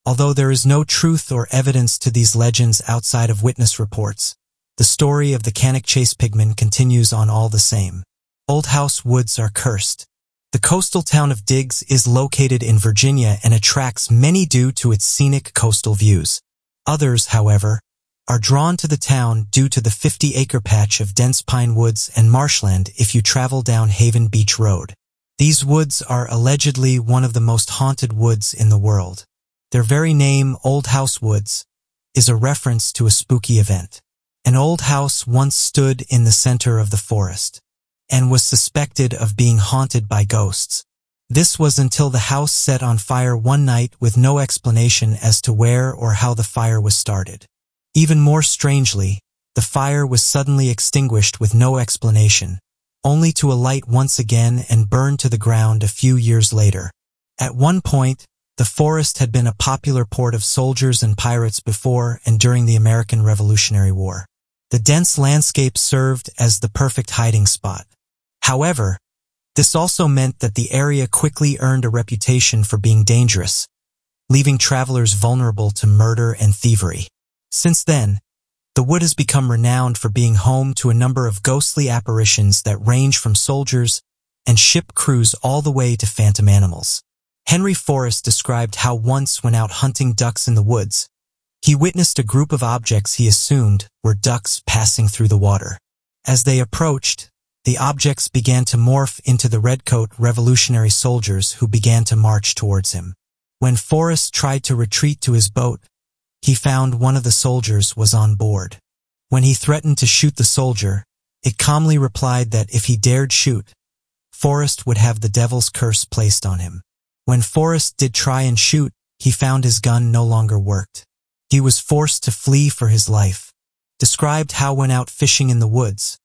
Although there is no truth or evidence to these legends outside of witness reports, the story of the Cannock Chase pigman continues on all the same. Old House Woods are cursed. The coastal town of Diggs is located in Virginia and attracts many due to its scenic coastal views. Others, however, are drawn to the town due to the 50-acre patch of dense pine woods and marshland if you travel down Haven Beach Road. These woods are allegedly one of the most haunted woods in the world. Their very name, Old House Woods, is a reference to a spooky event. An old house once stood in the center of the forest and was suspected of being haunted by ghosts. This was until the house set on fire one night with no explanation as to where or how the fire was started. Even more strangely, the fire was suddenly extinguished with no explanation, only to alight once again and burn to the ground a few years later. At one point, the forest had been a popular port of soldiers and pirates before and during the American Revolutionary War. The dense landscape served as the perfect hiding spot. However, this also meant that the area quickly earned a reputation for being dangerous, leaving travelers vulnerable to murder and thievery. Since then, the wood has become renowned for being home to a number of ghostly apparitions that range from soldiers and ship crews all the way to phantom animals. Henry Forrest described how once when out hunting ducks in the woods, He witnessed a group of objects he assumed were ducks passing through the water. As they approached, the objects began to morph into the redcoat revolutionary soldiers who began to march towards him. When Forrest tried to retreat to his boat, he found one of the soldiers was on board. When he threatened to shoot the soldier, it calmly replied that if he dared shoot, Forrest would have the devil's curse placed on him. When Forrest did try and shoot, he found his gun no longer worked. He was forced to flee for his life. Described how when out fishing in the woods,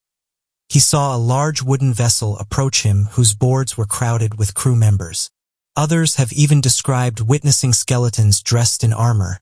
he saw a large wooden vessel approach him whose boards were crowded with crew members. Others have even described witnessing skeletons dressed in armor,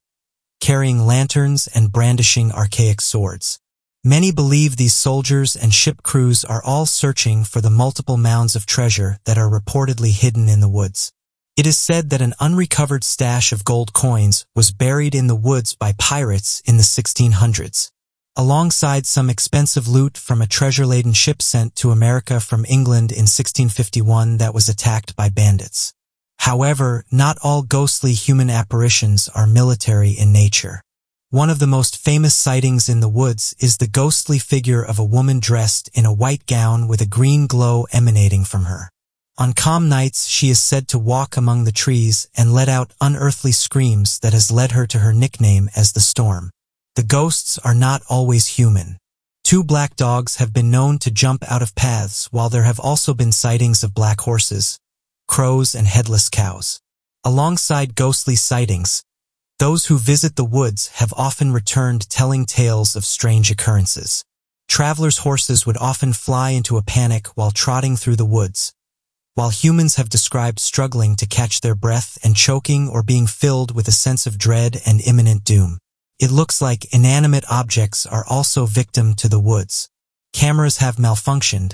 carrying lanterns and brandishing archaic swords. Many believe these soldiers and ship crews are all searching for the multiple mounds of treasure that are reportedly hidden in the woods. It is said that an unrecovered stash of gold coins was buried in the woods by pirates in the 1600s, alongside some expensive loot from a treasure-laden ship sent to America from England in 1651 that was attacked by bandits. However, not all ghostly human apparitions are military in nature. One of the most famous sightings in the woods is the ghostly figure of a woman dressed in a white gown with a green glow emanating from her. On calm nights, she is said to walk among the trees and let out unearthly screams that has led her to her nickname as the Storm. The ghosts are not always human. Two black dogs have been known to jump out of paths while there have also been sightings of black horses, crows, and headless cows. Alongside ghostly sightings, those who visit the woods have often returned telling tales of strange occurrences. Travelers' horses would often fly into a panic while trotting through the woods, while humans have described struggling to catch their breath and choking or being filled with a sense of dread and imminent doom. It looks like inanimate objects are also victim to the woods. Cameras have malfunctioned,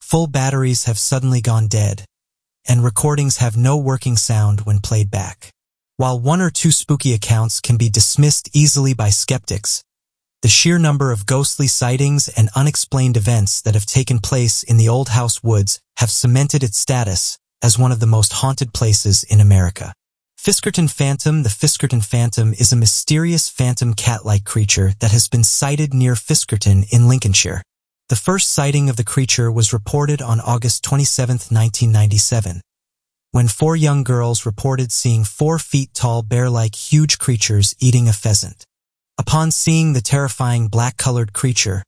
full batteries have suddenly gone dead, and recordings have no working sound when played back. While one or two spooky accounts can be dismissed easily by skeptics, the sheer number of ghostly sightings and unexplained events that have taken place in the Old House Woods have cemented its status as one of the most haunted places in America. Fiskerton Phantom The Fiskerton Phantom is a mysterious phantom cat-like creature that has been sighted near Fiskerton in Lincolnshire. The first sighting of the creature was reported on August 27, 1997, when four young girls reported seeing four feet tall bear-like huge creatures eating a pheasant. Upon seeing the terrifying black-colored creature,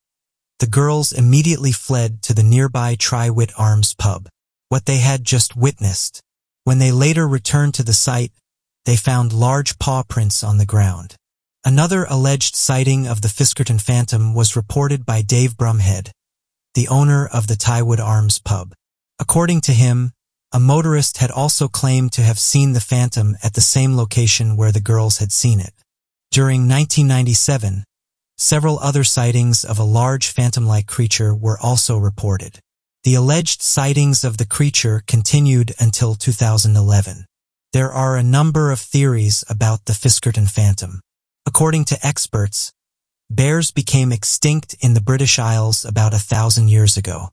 the girls immediately fled to the nearby Tyrwhitt Arms pub. What they had just witnessed. When they later returned to the site, they found large paw prints on the ground. Another alleged sighting of the Fiskerton Phantom was reported by Dave Brumhead, the owner of the Tyrwhitt Arms pub. According to him, a motorist had also claimed to have seen the Phantom at the same location where the girls had seen it. During 1997, several other sightings of a large phantom-like creature were also reported. The alleged sightings of the creature continued until 2011. There are a number of theories about the Fiskerton Phantom. According to experts, bears became extinct in the British Isles about a thousand years ago,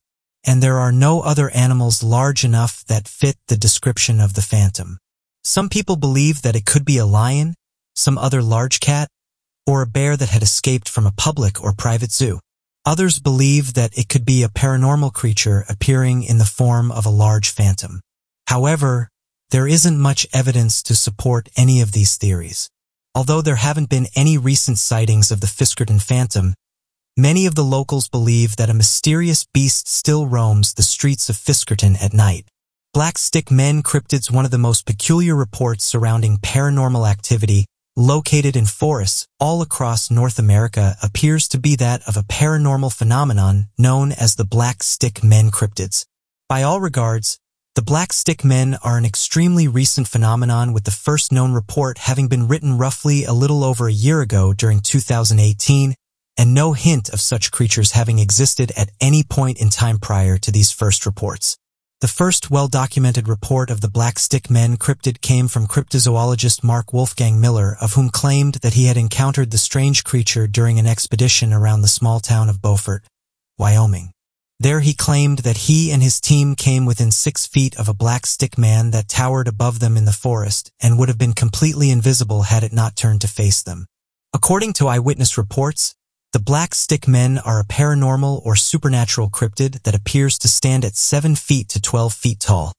and there are no other animals large enough that fit the description of the phantom. Some people believe that it could be a lion, some other large cat, or a bear that had escaped from a public or private zoo. Others believe that it could be a paranormal creature appearing in the form of a large phantom. However, there isn't much evidence to support any of these theories. Although there haven't been any recent sightings of the Fiskerton Phantom, many of the locals believe that a mysterious beast still roams the streets of Fiskerton at night. Black Stick Men cryptids one of the most peculiar reports surrounding paranormal activity located in forests all across North America appears to be that of a paranormal phenomenon known as the Black Stick Men cryptids. By all regards, the Black Stick Men are an extremely recent phenomenon with the first known report having been written roughly a little over a year ago during 2018 and no hint of such creatures having existed at any point in time prior to these first reports. The first well-documented report of the Black Stick Men cryptid came from cryptozoologist Mark Wolfgang Miller, of whom claimed that he had encountered the strange creature during an expedition around the small town of Beaufort, Wyoming. There he claimed that he and his team came within six feet of a black stick man that towered above them in the forest and would have been completely invisible had it not turned to face them. According to eyewitness reports, the Black Stick Men are a paranormal or supernatural cryptid that appears to stand at 7 feet to 12 feet tall,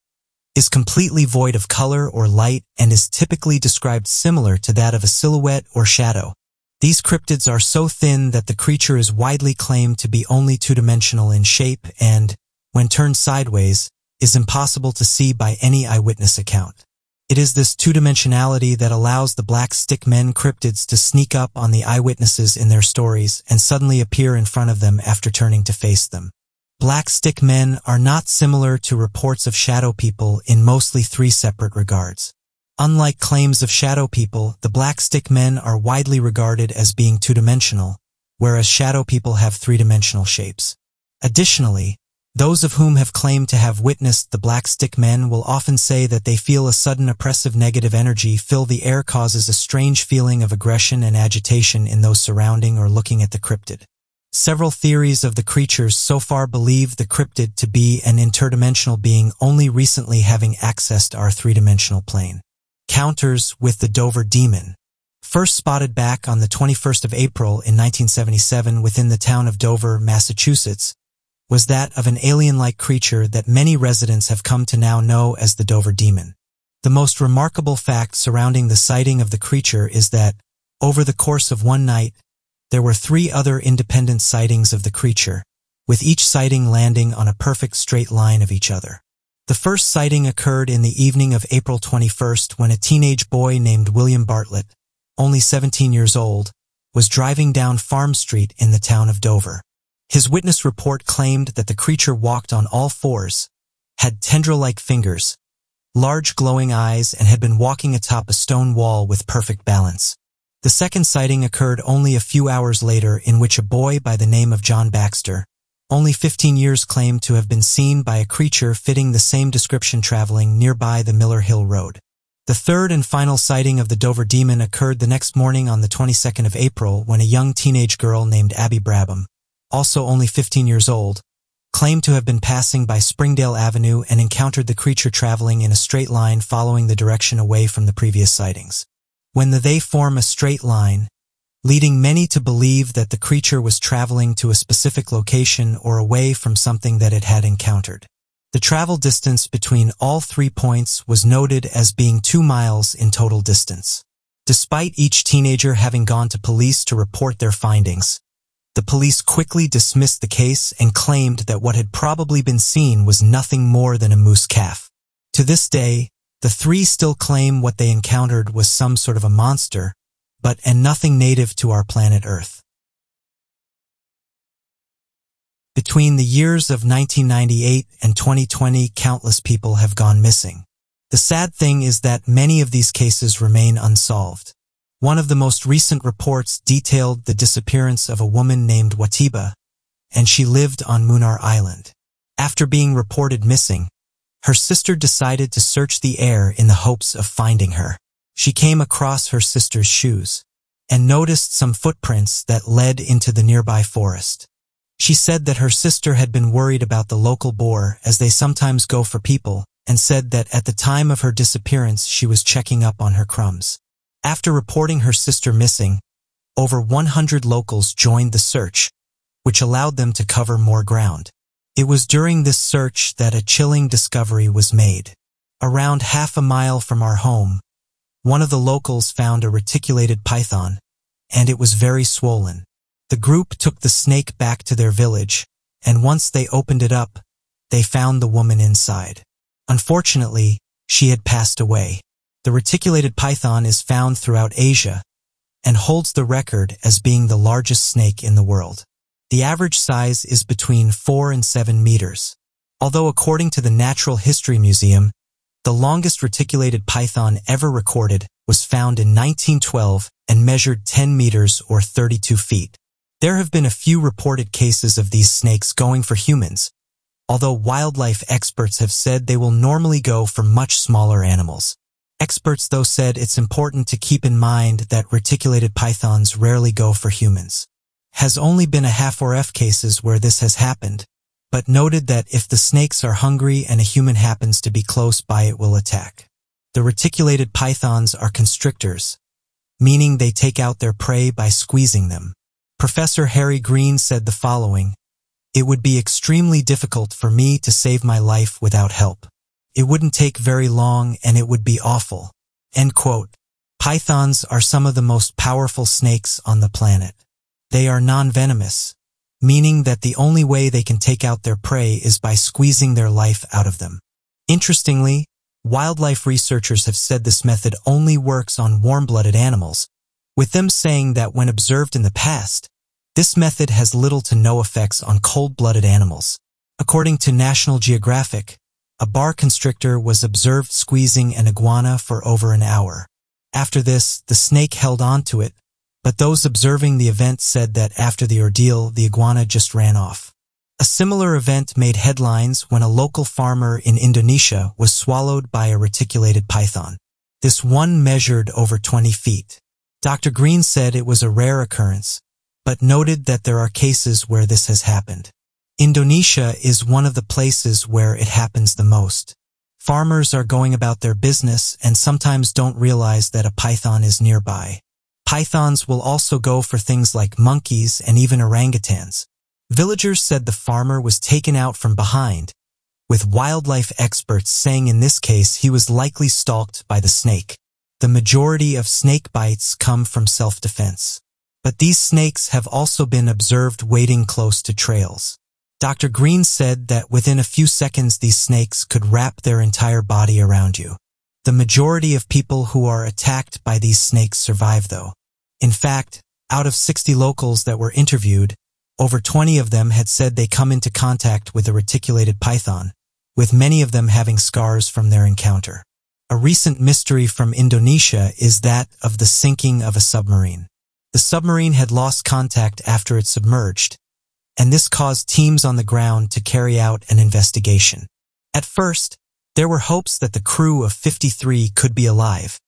is completely void of color or light, and is typically described similar to that of a silhouette or shadow. These cryptids are so thin that the creature is widely claimed to be only two-dimensional in shape and, when turned sideways, is impossible to see by any eyewitness account. It is this two-dimensionality that allows the black stick men cryptids to sneak up on the eyewitnesses in their stories and suddenly appear in front of them after turning to face them. Black stick men are not similar to reports of shadow people in mostly three separate regards. Unlike claims of shadow people, the black stick men are widely regarded as being two-dimensional, whereas shadow people have three-dimensional shapes. Additionally, those of whom have claimed to have witnessed the black stick men will often say that they feel a sudden oppressive negative energy fill the air causes a strange feeling of aggression and agitation in those surrounding or looking at the cryptid. Several theories of the creatures so far believe the cryptid to be an interdimensional being only recently having accessed our three-dimensional plane. Counters with the Dover Demon First spotted back on the 21st of April in 1977 within the town of Dover, Massachusetts, was that of an alien-like creature that many residents have come to now know as the Dover Demon. The most remarkable fact surrounding the sighting of the creature is that, over the course of one night, there were three other independent sightings of the creature, with each sighting landing on a perfect straight line of each other. The first sighting occurred in the evening of April 21st when a teenage boy named William Bartlett, only 17 years old, was driving down Farm Street in the town of Dover. His witness report claimed that the creature walked on all fours, had tendril-like fingers, large glowing eyes, and had been walking atop a stone wall with perfect balance. The second sighting occurred only a few hours later in which a boy by the name of John Baxter, only 15 years claimed to have been seen by a creature fitting the same description traveling nearby the Miller Hill Road. The third and final sighting of the Dover Demon occurred the next morning on the 22nd of April when a young teenage girl named Abby Brabham, also only 15 years old, claimed to have been passing by Springdale Avenue and encountered the creature traveling in a straight line following the direction away from the previous sightings. When the they form a straight line, leading many to believe that the creature was traveling to a specific location or away from something that it had encountered. The travel distance between all three points was noted as being two miles in total distance. Despite each teenager having gone to police to report their findings, the police quickly dismissed the case and claimed that what had probably been seen was nothing more than a moose calf. To this day, the three still claim what they encountered was some sort of a monster, but and nothing native to our planet Earth. Between the years of 1998 and 2020, countless people have gone missing. The sad thing is that many of these cases remain unsolved. One of the most recent reports detailed the disappearance of a woman named Watiba, and she lived on Muna Island. After being reported missing, her sister decided to search the air in the hopes of finding her. She came across her sister's shoes and noticed some footprints that led into the nearby forest. She said that her sister had been worried about the local boar as they sometimes go for people and said that at the time of her disappearance she was checking up on her crumbs. After reporting her sister missing, over 100 locals joined the search, which allowed them to cover more ground. It was during this search that a chilling discovery was made. Around half a mile from our home, one of the locals found a reticulated python, and it was very swollen. The group took the snake back to their village, and once they opened it up, they found the woman inside. Unfortunately, she had passed away. The reticulated python is found throughout Asia and holds the record as being the largest snake in the world. The average size is between 4 and 7 meters. Although according to the Natural History Museum, the longest reticulated python ever recorded was found in 1912 and measured 10 meters or 32 feet. There have been a few reported cases of these snakes going for humans, although wildlife experts have said they will normally go for much smaller animals. Experts, though, said it's important to keep in mind that reticulated pythons rarely go for humans. Has only been a half or F cases where this has happened, but noted that if the snakes are hungry and a human happens to be close by it will attack. The reticulated pythons are constrictors, meaning they take out their prey by squeezing them. Professor Harry Greene said the following, It would be extremely difficult for me to save my life without help. It wouldn't take very long and it would be awful. End quote. Pythons are some of the most powerful snakes on the planet. They are non-venomous, meaning that the only way they can take out their prey is by squeezing their life out of them. Interestingly, wildlife researchers have said this method only works on warm-blooded animals, with them saying that when observed in the past, this method has little to no effects on cold-blooded animals. According to National Geographic, a boa constrictor was observed squeezing an iguana for over an hour. After this, the snake held on to it, but those observing the event said that after the ordeal, the iguana just ran off. A similar event made headlines when a local farmer in Indonesia was swallowed by a reticulated python. This one measured over 20 feet. Dr. Green said it was a rare occurrence, but noted that there are cases where this has happened. Indonesia is one of the places where it happens the most. Farmers are going about their business and sometimes don't realize that a python is nearby. Pythons will also go for things like monkeys and even orangutans. Villagers said the farmer was taken out from behind, with wildlife experts saying in this case he was likely stalked by the snake. The majority of snake bites come from self-defense. But these snakes have also been observed wading close to trails. Dr. Green said that within a few seconds these snakes could wrap their entire body around you. The majority of people who are attacked by these snakes survive though. In fact, out of 60 locals that were interviewed, over 20 of them had said they come into contact with a reticulated python, with many of them having scars from their encounter. A recent mystery from Indonesia is that of the sinking of a submarine. The submarine had lost contact after it submerged, and this caused teams on the ground to carry out an investigation. At first, there were hopes that the crew of 53 could be alive,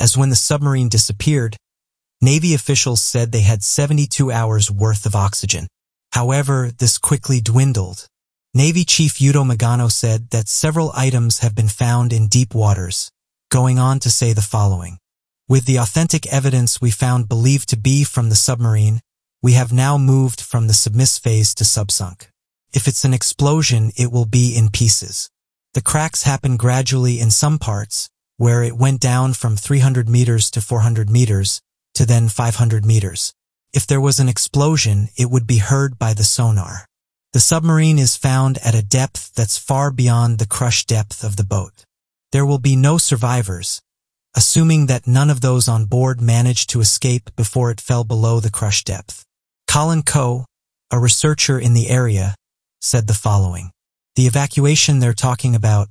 as when the submarine disappeared, Navy officials said they had 72 hours worth of oxygen. However, this quickly dwindled. Navy Chief Yudo Margono said that several items have been found in deep waters, going on to say the following. With the authentic evidence we found believed to be from the submarine, we have now moved from the submiss phase to subsunk. If it's an explosion, it will be in pieces. The cracks happen gradually in some parts, where it went down from 300 meters to 400 meters, to then 500 meters. If there was an explosion, it would be heard by the sonar. The submarine is found at a depth that's far beyond the crush depth of the boat. There will be no survivors, assuming that none of those on board managed to escape before it fell below the crush depth. Colin Coe, a researcher in the area, said the following. The evacuation they're talking about,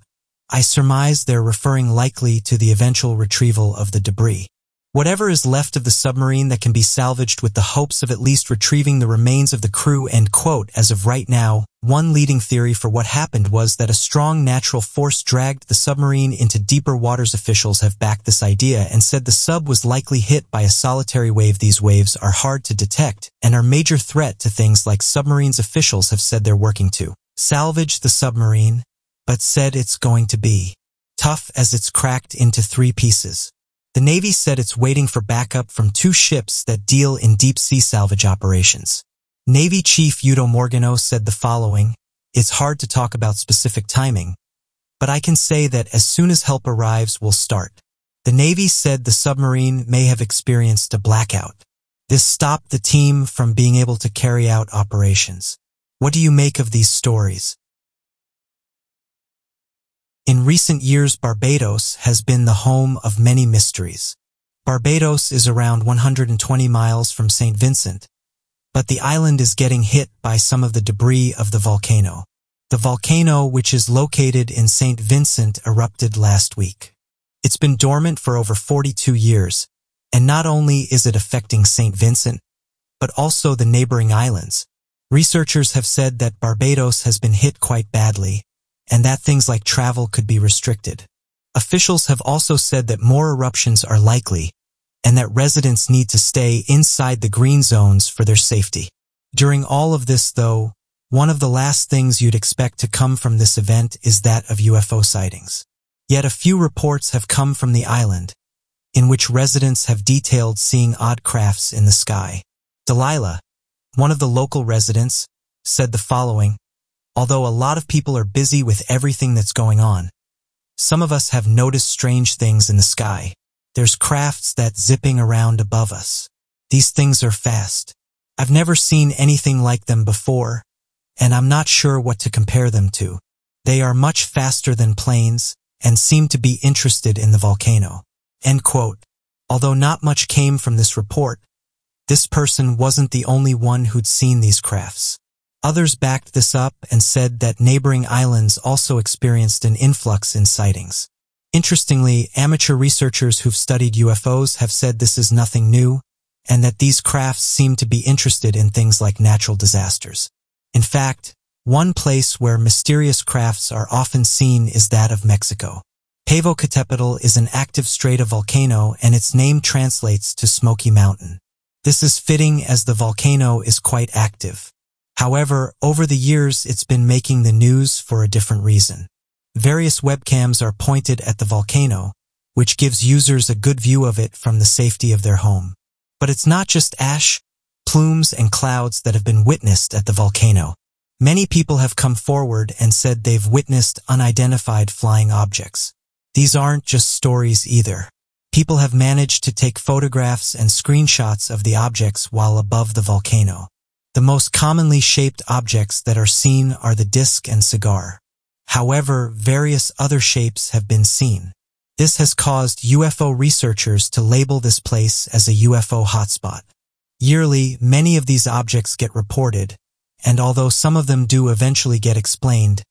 I surmise they're referring likely to the eventual retrieval of the debris. Whatever is left of the submarine that can be salvaged with the hopes of at least retrieving the remains of the crew end quote, as of right now, one leading theory for what happened was that a strong natural force dragged the submarine into deeper waters. Officials have backed this idea and said the sub was likely hit by a solitary wave. These waves are hard to detect and are major threat to things like submarines officials have said they're working to. Salvage the submarine, but said it's going to be tough as it's cracked into three pieces. The Navy said it's waiting for backup from two ships that deal in deep-sea salvage operations. Navy Chief Yudo Margono said the following, It's hard to talk about specific timing, but I can say that as soon as help arrives, we'll start. The Navy said the submarine may have experienced a blackout. This stopped the team from being able to carry out operations. What do you make of these stories? In recent years, Barbados has been the home of many mysteries. Barbados is around 120 miles from St. Vincent, but the island is getting hit by some of the debris of the volcano. The volcano, which is located in St. Vincent, erupted last week. It's been dormant for over 42 years, and not only is it affecting St. Vincent, but also the neighboring islands. Researchers have said that Barbados has been hit quite badly, and that things like travel could be restricted. Officials have also said that more eruptions are likely and that residents need to stay inside the green zones for their safety. During all of this, though, one of the last things you'd expect to come from this event is that of UFO sightings. Yet a few reports have come from the island, in which residents have detailed seeing odd crafts in the sky. Delilah, one of the local residents, said the following, Although a lot of people are busy with everything that's going on, some of us have noticed strange things in the sky. There's crafts that zipping around above us. These things are fast. I've never seen anything like them before, and I'm not sure what to compare them to. They are much faster than planes and seem to be interested in the volcano. End quote. Although not much came from this report, this person wasn't the only one who'd seen these crafts. Others backed this up and said that neighboring islands also experienced an influx in sightings. Interestingly, amateur researchers who've studied UFOs have said this is nothing new and that these crafts seem to be interested in things like natural disasters. In fact, one place where mysterious crafts are often seen is that of Mexico. Popocatépetl is an active stratovolcano and its name translates to Smoky Mountain. This is fitting as the volcano is quite active. However, over the years, it's been making the news for a different reason. Various webcams are pointed at the volcano, which gives users a good view of it from the safety of their home. But it's not just ash, plumes, and clouds that have been witnessed at the volcano. Many people have come forward and said they've witnessed unidentified flying objects. These aren't just stories either. People have managed to take photographs and screenshots of the objects while above the volcano. The most commonly shaped objects that are seen are the disc and cigar. However, various other shapes have been seen. This has caused UFO researchers to label this place as a UFO hotspot. Yearly, many of these objects get reported, and although some of them do eventually get explained,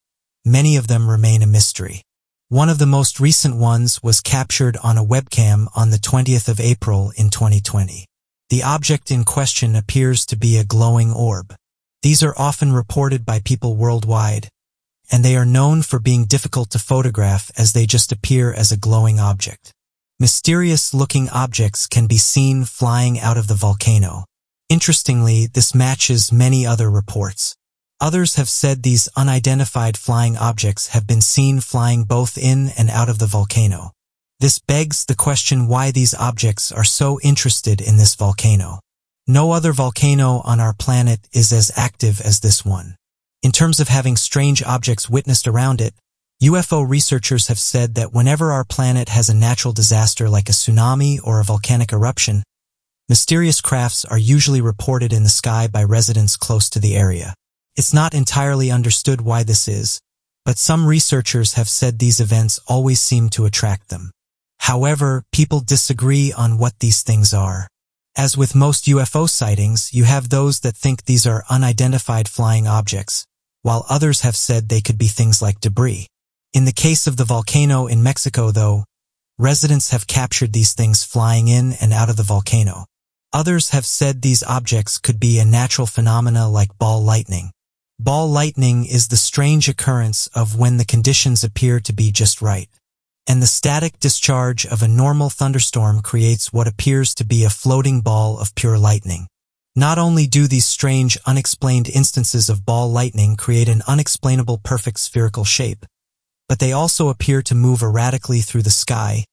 many of them remain a mystery. One of the most recent ones was captured on a webcam on the 20th of April in 2020. The object in question appears to be a glowing orb. These are often reported by people worldwide, and they are known for being difficult to photograph as they just appear as a glowing object. Mysterious-looking objects can be seen flying out of the volcano. Interestingly, this matches many other reports. Others have said these unidentified flying objects have been seen flying both in and out of the volcano. This begs the question why these objects are so interested in this volcano. No other volcano on our planet is as active as this one. In terms of having strange objects witnessed around it, UFO researchers have said that whenever our planet has a natural disaster like a tsunami or a volcanic eruption, mysterious crafts are usually reported in the sky by residents close to the area. It's not entirely understood why this is, but some researchers have said these events always seem to attract them. However, people disagree on what these things are. As with most UFO sightings, you have those that think these are unidentified flying objects, while others have said they could be things like debris. In the case of the volcano in Mexico, though, residents have captured these things flying in and out of the volcano. Others have said these objects could be a natural phenomena like ball lightning. Ball lightning is the strange occurrence of when the conditions appear to be just right and the static discharge of a normal thunderstorm creates what appears to be a floating ball of pure lightning. Not only do these strange, unexplained instances of ball lightning create an unexplainable perfect spherical shape, but they also appear to move erratically through the sky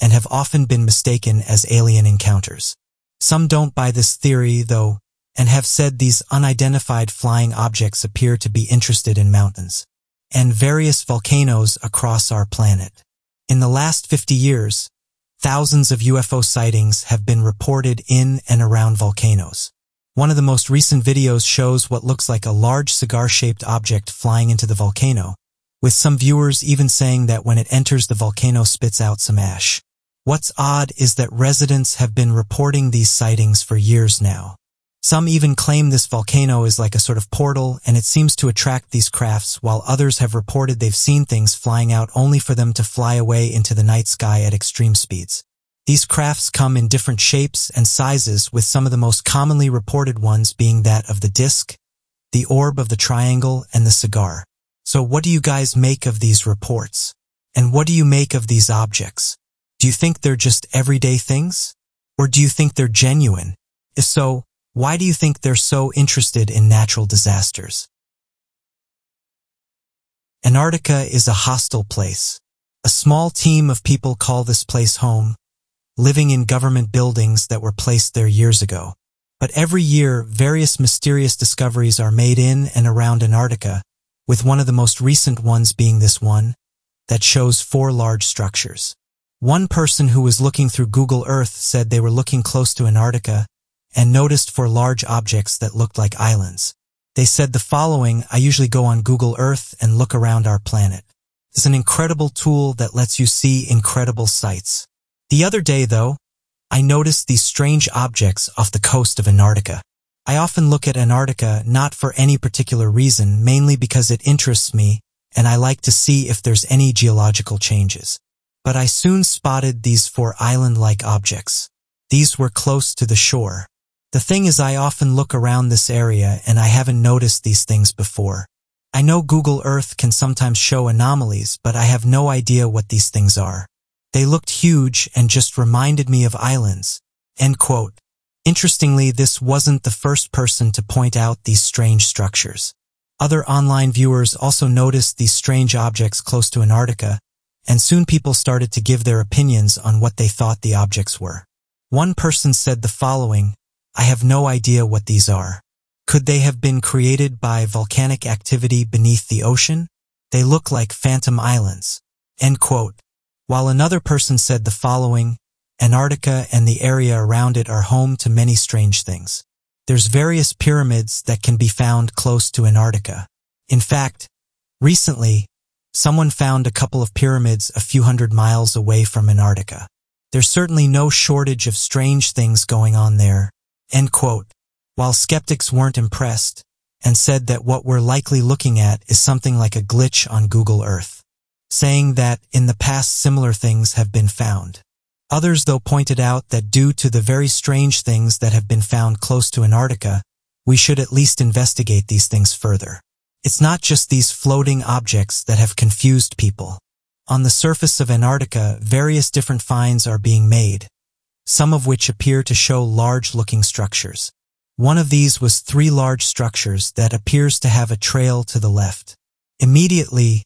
and have often been mistaken as alien encounters. Some don't buy this theory, though, and have said these unidentified flying objects appear to be interested in mountains and various volcanoes across our planet. In the last 50 years, thousands of UFO sightings have been reported in and around volcanoes. One of the most recent videos shows what looks like a large cigar-shaped object flying into the volcano, with some viewers even saying that when it enters the volcano spits out some ash. What's odd is that residents have been reporting these sightings for years now. Some even claim this volcano is like a sort of portal and it seems to attract these crafts while others have reported they've seen things flying out only for them to fly away into the night sky at extreme speeds. These crafts come in different shapes and sizes with some of the most commonly reported ones being that of the disc, the orb of the triangle, and the cigar. So what do you guys make of these reports? And what do you make of these objects? Do you think they're just everyday things? Or do you think they're genuine? If so, why do you think they're so interested in natural disasters? Antarctica is a hostile place. A small team of people call this place home. living in government buildings that were placed there years ago. But every year, various mysterious discoveries are made in and around Antarctica, with one of the most recent ones being this one that shows four large structures. One person who was looking through Google Earth said they were looking close to Antarctica and noticed four large objects that looked like islands. They said the following, I usually go on Google Earth and look around our planet. It's an incredible tool that lets you see incredible sights. The other day, though, I noticed these strange objects off the coast of Antarctica. I often look at Antarctica not for any particular reason, mainly because it interests me and I like to see if there's any geological changes. But I soon spotted these four island-like objects. These were close to the shore. The thing is I often look around this area and I haven't noticed these things before. I know Google Earth can sometimes show anomalies, but I have no idea what these things are. They looked huge and just reminded me of islands. End quote. Interestingly, this wasn't the first person to point out these strange structures. Other online viewers also noticed these strange objects close to Antarctica, and soon people started to give their opinions on what they thought the objects were. One person said the following, I have no idea what these are. Could they have been created by volcanic activity beneath the ocean? They look like phantom islands. End quote while another person said the following, Antarctica and the area around it are home to many strange things. There's various pyramids that can be found close to Antarctica. In fact, recently, someone found a couple of pyramids a few hundred miles away from Antarctica. There's certainly no shortage of strange things going on there. End quote. While skeptics weren't impressed and said that what we're likely looking at is something like a glitch on Google Earth saying that in the past similar things have been found. Others, though, pointed out that due to the very strange things that have been found close to Antarctica, we should at least investigate these things further. It's not just these floating objects that have confused people. On the surface of Antarctica, various different finds are being made, some of which appear to show large-looking structures. One of these was three large structures that appears to have a trail to the left. Immediately,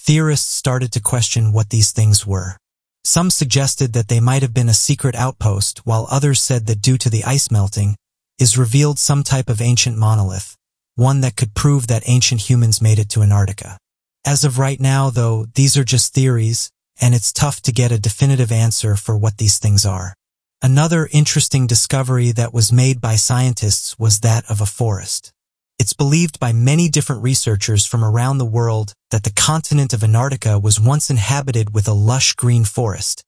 Theorists started to question what these things were. Some suggested that they might have been a secret outpost, while others said that due to the ice melting, is revealed some type of ancient monolith, one that could prove that ancient humans made it to Antarctica. As of right now, though, these are just theories, and it's tough to get a definitive answer for what these things are. Another interesting discovery that was made by scientists was that of a forest. It's believed by many different researchers from around the world that the continent of Antarctica was once inhabited with a lush green forest,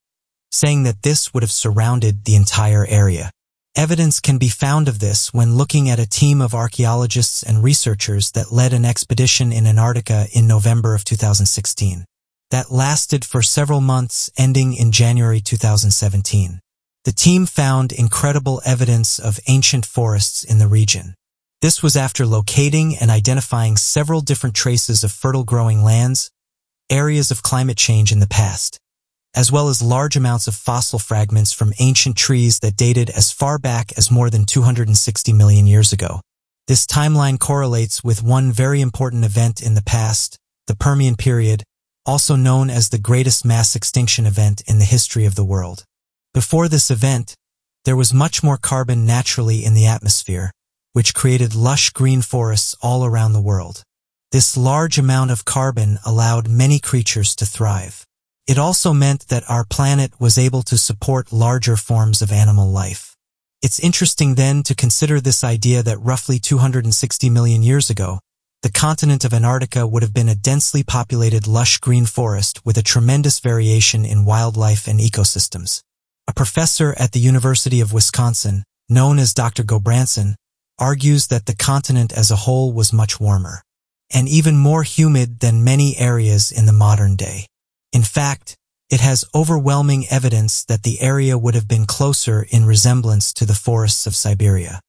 saying that this would have surrounded the entire area. Evidence can be found of this when looking at a team of archaeologists and researchers that led an expedition in Antarctica in November of 2016. That lasted for several months, ending in January 2017. The team found incredible evidence of ancient forests in the region. This was after locating and identifying several different traces of fertile growing lands, areas of climate change in the past, as well as large amounts of fossil fragments from ancient trees that dated as far back as more than 260 million years ago. This timeline correlates with one very important event in the past, the Permian period, also known as the greatest mass extinction event in the history of the world. Before this event, there was much more carbon naturally in the atmosphere, which created lush green forests all around the world. This large amount of carbon allowed many creatures to thrive. It also meant that our planet was able to support larger forms of animal life. It's interesting then to consider this idea that roughly 260 million years ago, the continent of Antarctica would have been a densely populated lush green forest with a tremendous variation in wildlife and ecosystems. A professor at the University of Wisconsin, known as Dr. Gulbranson, argues that the continent as a whole was much warmer and even more humid than many areas in the modern day. In fact, it has overwhelming evidence that the area would have been closer in resemblance to the forests of Siberia.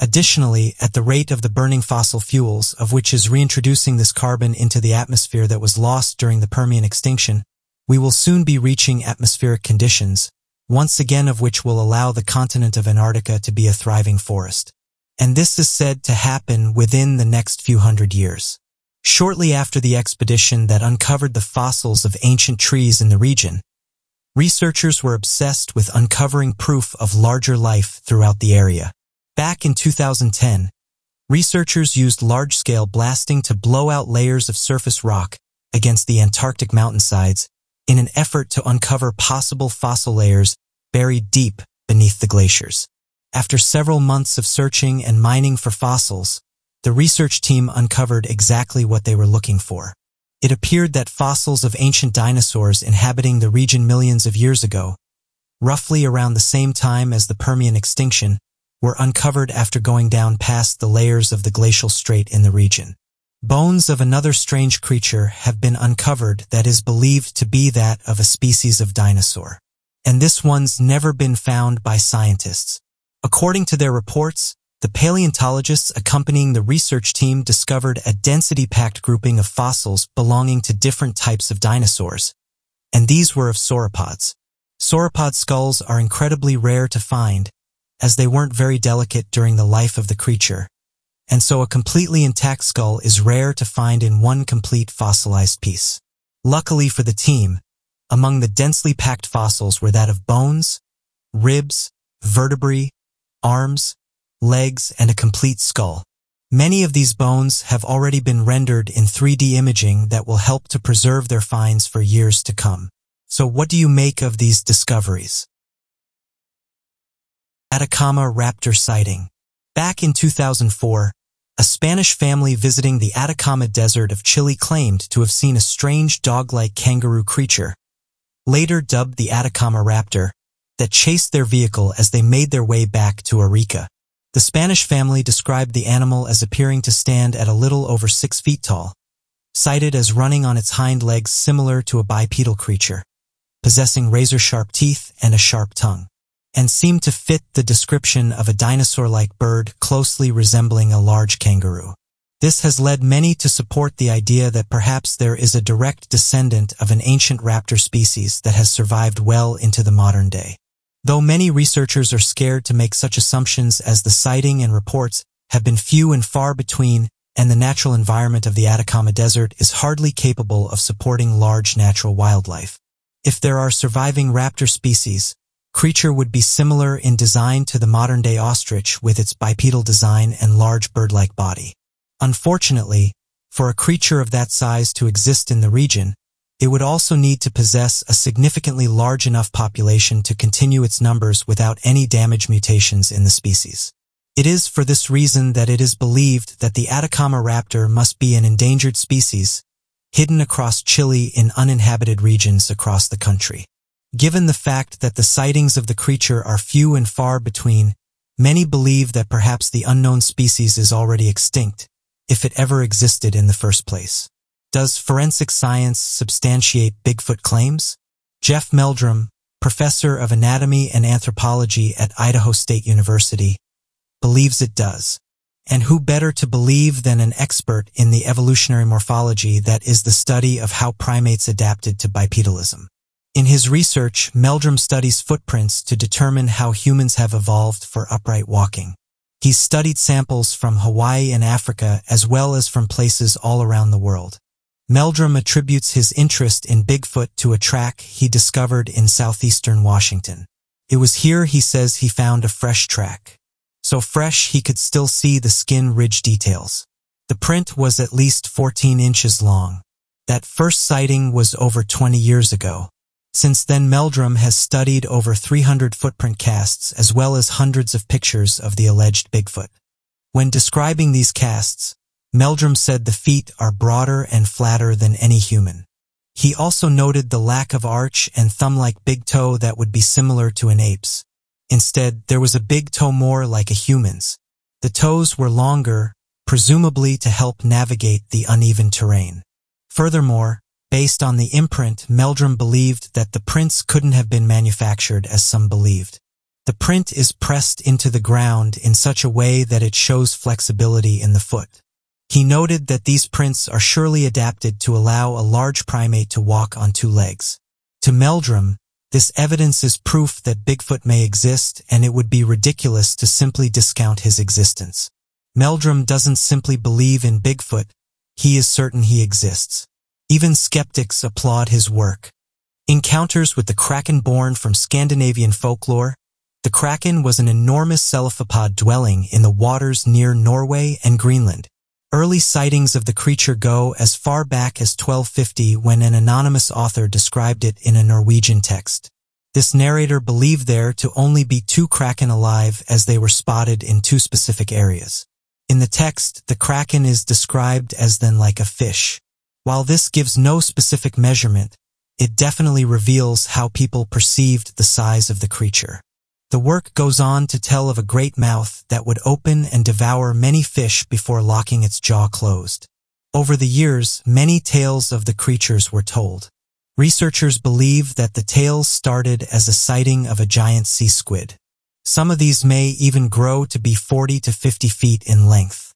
Additionally, at the rate of the burning fossil fuels, of which is reintroducing this carbon into the atmosphere that was lost during the Permian extinction, we will soon be reaching atmospheric conditions, once again of which will allow the continent of Antarctica to be a thriving forest and this is said to happen within the next few hundred years. Shortly after the expedition that uncovered the fossils of ancient trees in the region, researchers were obsessed with uncovering proof of larger life throughout the area. Back in 2010, researchers used large-scale blasting to blow out layers of surface rock against the Antarctic mountainsides in an effort to uncover possible fossil layers buried deep beneath the glaciers. After several months of searching and mining for fossils, the research team uncovered exactly what they were looking for. It appeared that fossils of ancient dinosaurs inhabiting the region millions of years ago, roughly around the same time as the Permian extinction, were uncovered after going down past the layers of the glacial strait in the region. Bones of another strange creature have been uncovered that is believed to be that of a species of dinosaur. And this one's never been found by scientists. According to their reports, the paleontologists accompanying the research team discovered a density-packed grouping of fossils belonging to different types of dinosaurs, and these were of sauropods. Sauropod skulls are incredibly rare to find, as they weren't very delicate during the life of the creature, and so a completely intact skull is rare to find in one complete fossilized piece. Luckily for the team, among the densely packed fossils were that of bones, ribs, vertebrae, arms, legs, and a complete skull. Many of these bones have already been rendered in 3D imaging that will help to preserve their finds for years to come. So what do you make of these discoveries? Atacama raptor sighting. Back in 2004, a Spanish family visiting the Atacama Desert of Chile claimed to have seen a strange dog-like kangaroo creature, later dubbed the Atacama raptor, that chased their vehicle as they made their way back to Arica. The Spanish family described the animal as appearing to stand at a little over six feet tall, cited as running on its hind legs similar to a bipedal creature, possessing razor-sharp teeth and a sharp tongue and seemed to fit the description of a dinosaur-like bird closely resembling a large kangaroo. This has led many to support the idea that perhaps there is a direct descendant of an ancient raptor species that has survived well into the modern day. Though many researchers are scared to make such assumptions as the sighting and reports have been few and far between and the natural environment of the Atacama Desert is hardly capable of supporting large natural wildlife. If there are surviving raptor species, creature would be similar in design to the modern-day ostrich with its bipedal design and large bird-like body. Unfortunately, for a creature of that size to exist in the region, it would also need to possess a significantly large enough population to continue its numbers without any damage mutations in the species. It is for this reason that it is believed that the Atacama raptor must be an endangered species, hidden across Chile in uninhabited regions across the country. Given the fact that the sightings of the creature are few and far between, many believe that perhaps the unknown species is already extinct, if it ever existed in the first place. Does forensic science substantiate Bigfoot claims? Jeff Meldrum, professor of anatomy and anthropology at Idaho State University, believes it does. And who better to believe than an expert in the evolutionary morphology that is the study of how primates adapted to bipedalism? In his research, Meldrum studies footprints to determine how humans have evolved for upright walking. He's studied samples from Hawaii and Africa as well as from places all around the world. Meldrum attributes his interest in Bigfoot to a track he discovered in southeastern Washington. It was here he says he found a fresh track. So fresh he could still see the skin ridge details. The print was at least 14 inches long. That first sighting was over 20 years ago. Since then, Meldrum has studied over 300 footprint casts as well as hundreds of pictures of the alleged Bigfoot. When describing these casts, Meldrum said the feet are broader and flatter than any human. He also noted the lack of arch and thumb-like big toe that would be similar to an ape's. Instead, there was a big toe more like a human's. The toes were longer, presumably to help navigate the uneven terrain. Furthermore, Based on the imprint, Meldrum believed that the prints couldn't have been manufactured as some believed. The print is pressed into the ground in such a way that it shows flexibility in the foot. He noted that these prints are surely adapted to allow a large primate to walk on two legs. To Meldrum, this evidence is proof that Bigfoot may exist and it would be ridiculous to simply discount his existence. Meldrum doesn't simply believe in Bigfoot, he is certain he exists. Even skeptics applaud his work. Encounters with the Kraken born from Scandinavian folklore, the Kraken was an enormous cephalopod dwelling in the waters near Norway and Greenland. Early sightings of the creature go as far back as 1250 when an anonymous author described it in a Norwegian text. This narrator believed there to only be two kraken alive as they were spotted in two specific areas. In the text, the kraken is described as then like a fish. While this gives no specific measurement, it definitely reveals how people perceived the size of the creature. The work goes on to tell of a great mouth that would open and devour many fish before locking its jaw closed. Over the years, many tales of the creatures were told. Researchers believe that the tales started as a sighting of a giant sea squid. Some of these may even grow to be 40 to 50 feet in length.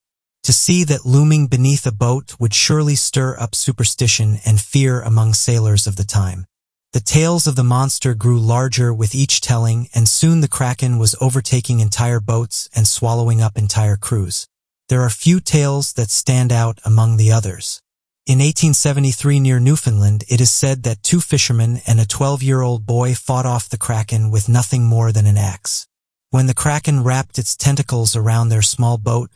To see that looming beneath a boat would surely stir up superstition and fear among sailors of the time. The tales of the monster grew larger with each telling, and soon the kraken was overtaking entire boats and swallowing up entire crews. There are few tales that stand out among the others. In 1873 near Newfoundland, it is said that two fishermen and a 12-year-old boy fought off the kraken with nothing more than an axe. When the kraken wrapped its tentacles around their small boat,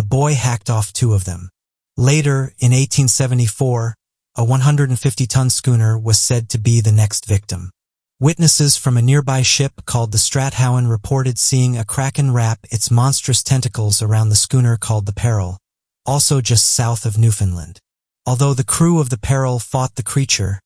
the boy hacked off two of them. Later, in 1874, a 150-ton schooner was said to be the next victim. Witnesses from a nearby ship called the Strathowen reported seeing a kraken wrap its monstrous tentacles around the schooner called the Pearl, also just south of Newfoundland. Although the crew of the Pearl fought the creature,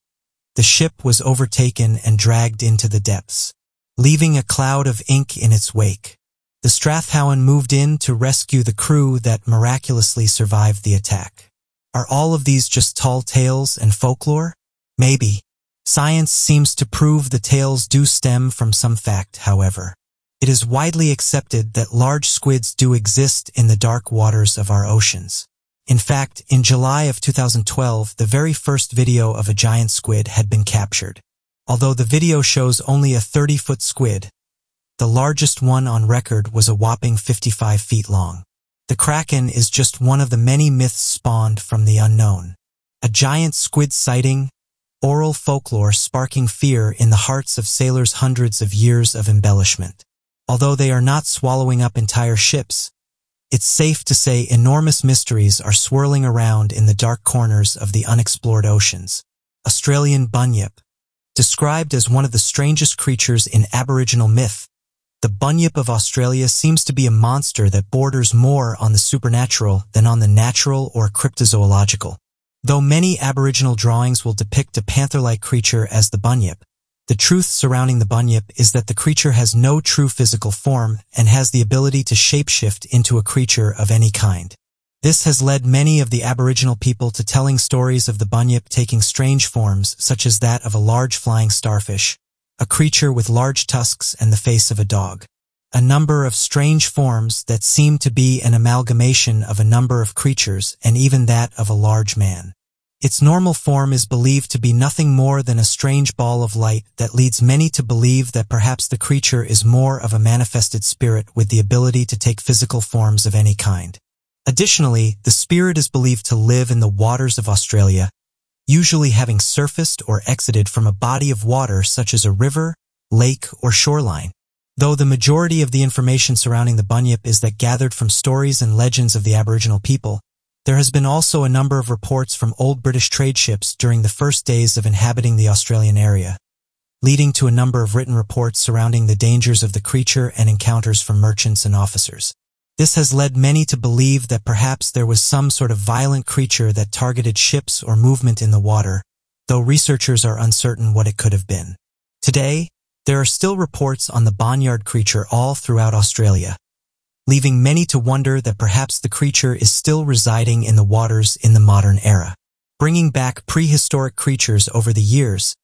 the ship was overtaken and dragged into the depths, leaving a cloud of ink in its wake. The Strathowen moved in to rescue the crew that miraculously survived the attack. Are all of these just tall tales and folklore? Maybe. Science seems to prove the tales do stem from some fact, however. It is widely accepted that large squids do exist in the dark waters of our oceans. In fact, in July of 2012, the very first video of a giant squid had been captured. Although the video shows only a 30-foot squid, the largest one on record was a whopping 55 feet long. The Kraken is just one of the many myths spawned from the unknown. A giant squid sighting, oral folklore sparking fear in the hearts of sailors hundreds of years of embellishment. Although they are not swallowing up entire ships, it's safe to say enormous mysteries are swirling around in the dark corners of the unexplored oceans. Australian bunyip. Described as one of the strangest creatures in Aboriginal myth, the bunyip of Australia seems to be a monster that borders more on the supernatural than on the natural or cryptozoological. Though many Aboriginal drawings will depict a panther-like creature as the bunyip, the truth surrounding the bunyip is that the creature has no true physical form and has the ability to shapeshift into a creature of any kind. This has led many of the Aboriginal people to telling stories of the bunyip taking strange forms such as that of a large flying starfish, a creature with large tusks and the face of a dog. A number of strange forms that seem to be an amalgamation of a number of creatures and even that of a large man. Its normal form is believed to be nothing more than a strange ball of light that leads many to believe that perhaps the creature is more of a manifested spirit with the ability to take physical forms of any kind. Additionally, the spirit is believed to live in the waters of Australia, usually having surfaced or exited from a body of water such as a river, lake, or shoreline. Though the majority of the information surrounding the bunyip is that gathered from stories and legends of the Aboriginal people, there has been also a number of reports from old British trade ships during the first days of inhabiting the Australian area, leading to a number of written reports surrounding the dangers of the creature and encounters from merchants and officers. This has led many to believe that perhaps there was some sort of violent creature that targeted ships or movement in the water, though researchers are uncertain what it could have been. Today, there are still reports on the bunyip creature all throughout Australia, leaving many to wonder that perhaps the creature is still residing in the waters in the modern era. Bringing back prehistoric creatures over the years,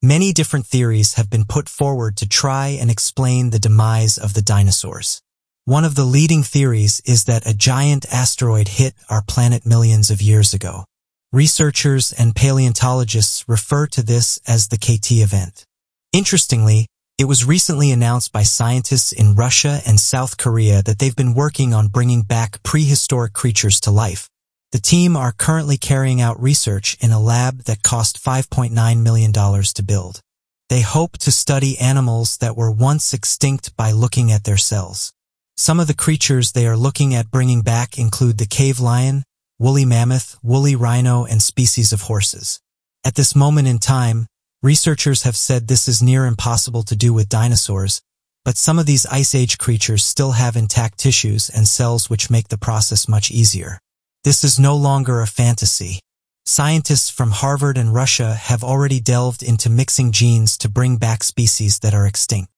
many different theories have been put forward to try and explain the demise of the dinosaurs. One of the leading theories is that a giant asteroid hit our planet millions of years ago. Researchers and paleontologists refer to this as the KT event. Interestingly, it was recently announced by scientists in Russia and South Korea that they've been working on bringing back prehistoric creatures to life. The team are currently carrying out research in a lab that cost $5.9 million to build. They hope to study animals that were once extinct by looking at their cells. Some of the creatures they are looking at bringing back include the cave lion, woolly mammoth, woolly rhino, and species of horses. At this moment in time, researchers have said this is near impossible to do with dinosaurs, but some of these Ice Age creatures still have intact tissues and cells which make the process much easier. This is no longer a fantasy. Scientists from Harvard and Russia have already delved into mixing genes to bring back species that are extinct.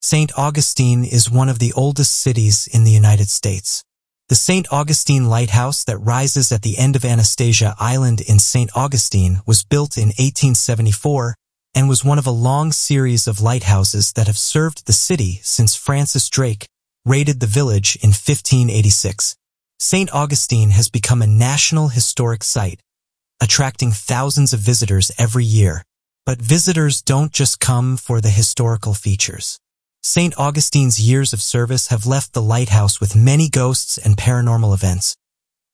St. Augustine is one of the oldest cities in the United States. The St. Augustine Lighthouse that rises at the end of Anastasia Island in St. Augustine was built in 1874 and was one of a long series of lighthouses that have served the city since Francis Drake raided the village in 1586. St. Augustine has become a national historic site, attracting thousands of visitors every year. But visitors don't just come for the historical features. St. Augustine's years of service have left the lighthouse with many ghosts and paranormal events,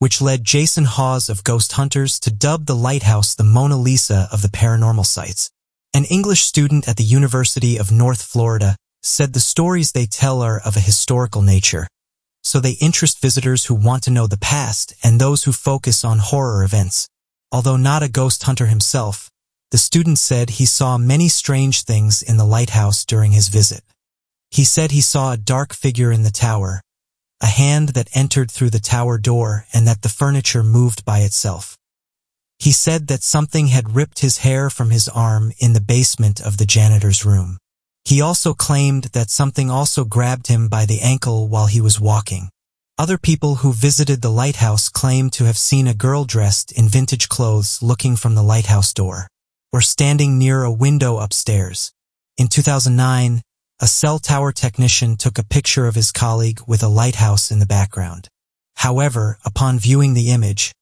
which led Jason Hawes of Ghost Hunters to dub the lighthouse the Mona Lisa of the paranormal sites. An English student at the University of North Florida said the stories they tell are of a historical nature, so they interest visitors who want to know the past and those who focus on horror events. Although not a ghost hunter himself, the student said he saw many strange things in the lighthouse during his visit. He said he saw a dark figure in the tower, a hand that entered through the tower door and that the furniture moved by itself. He said that something had ripped his hair from his arm in the basement of the janitor's room. He also claimed that something also grabbed him by the ankle while he was walking. Other people who visited the lighthouse claimed to have seen a girl dressed in vintage clothes looking from the lighthouse door, or standing near a window upstairs. In 2009, a cell tower technician took a picture of his colleague with a lighthouse in the background. However, upon viewing the image,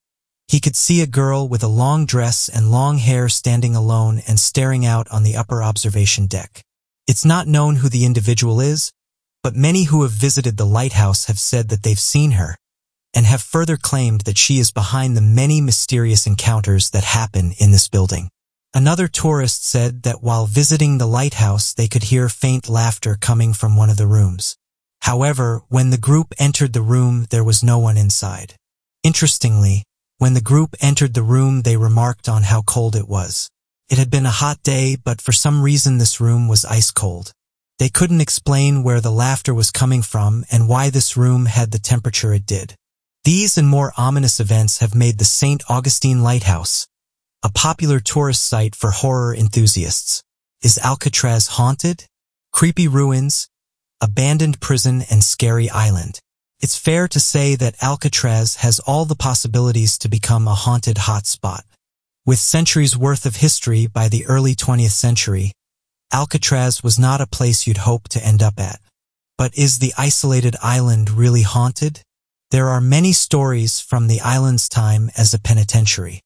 he could see a girl with a long dress and long hair standing alone and staring out on the upper observation deck. It's not known who the individual is, but many who have visited the lighthouse have said that they've seen her and have further claimed that she is behind the many mysterious encounters that happen in this building. Another tourist said that while visiting the lighthouse, they could hear faint laughter coming from one of the rooms. However, when the group entered the room, there was no one inside. Interestingly, when the group entered the room, they remarked on how cold it was. It had been a hot day, but for some reason this room was ice cold. They couldn't explain where the laughter was coming from and why this room had the temperature it did. These and more ominous events have made the St. Augustine Lighthouse a popular tourist site for horror enthusiasts. Is Alcatraz haunted? Creepy ruins, abandoned prison, and scary island. It's fair to say that Alcatraz has all the possibilities to become a haunted hotspot. With centuries worth of history by the early 20th century, Alcatraz was not a place you'd hope to end up at. But is the isolated island really haunted? There are many stories from the island's time as a penitentiary.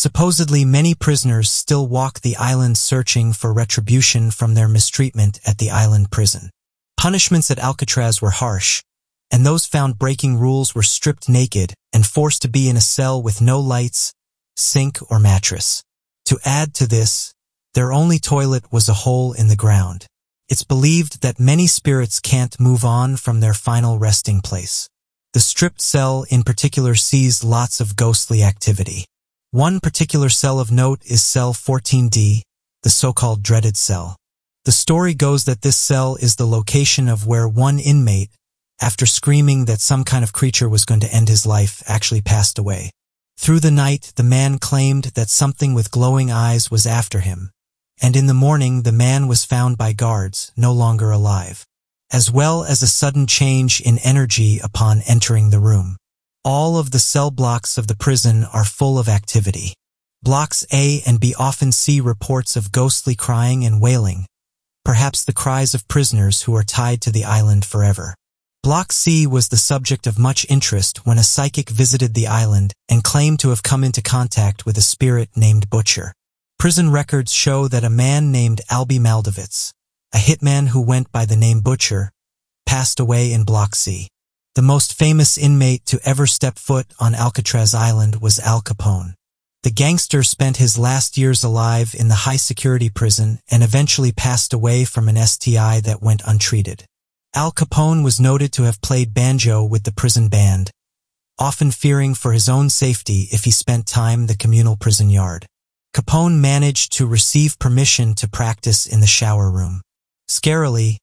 Supposedly many prisoners still walk the island searching for retribution from their mistreatment at the island prison. Punishments at Alcatraz were harsh, and those found breaking rules were stripped naked and forced to be in a cell with no lights, sink, or mattress. To add to this, their only toilet was a hole in the ground. It's believed that many spirits can't move on from their final resting place. The stripped cell in particular sees lots of ghostly activity. One particular cell of note is cell 14D, the so-called dreaded cell. The story goes that this cell is the location of where one inmate, after screaming that some kind of creature was going to end his life, actually passed away. Through the night, the man claimed that something with glowing eyes was after him, and in the morning the man was found by guards, no longer alive, as well as a sudden change in energy upon entering the room. All of the cell blocks of the prison are full of activity. Blocks A and B often see reports of ghostly crying and wailing, perhaps the cries of prisoners who are tied to the island forever. Block C was the subject of much interest when a psychic visited the island and claimed to have come into contact with a spirit named Butcher. Prison records show that a man named Abie Maldowitz, a hitman who went by the name Butcher, passed away in Block C. The most famous inmate to ever step foot on Alcatraz Island was Al Capone. The gangster spent his last years alive in the high-security prison and eventually passed away from an STI that went untreated. Al Capone was noted to have played banjo with the prison band, often fearing for his own safety if he spent time the communal prison yard. Capone managed to receive permission to practice in the shower room. Scarily,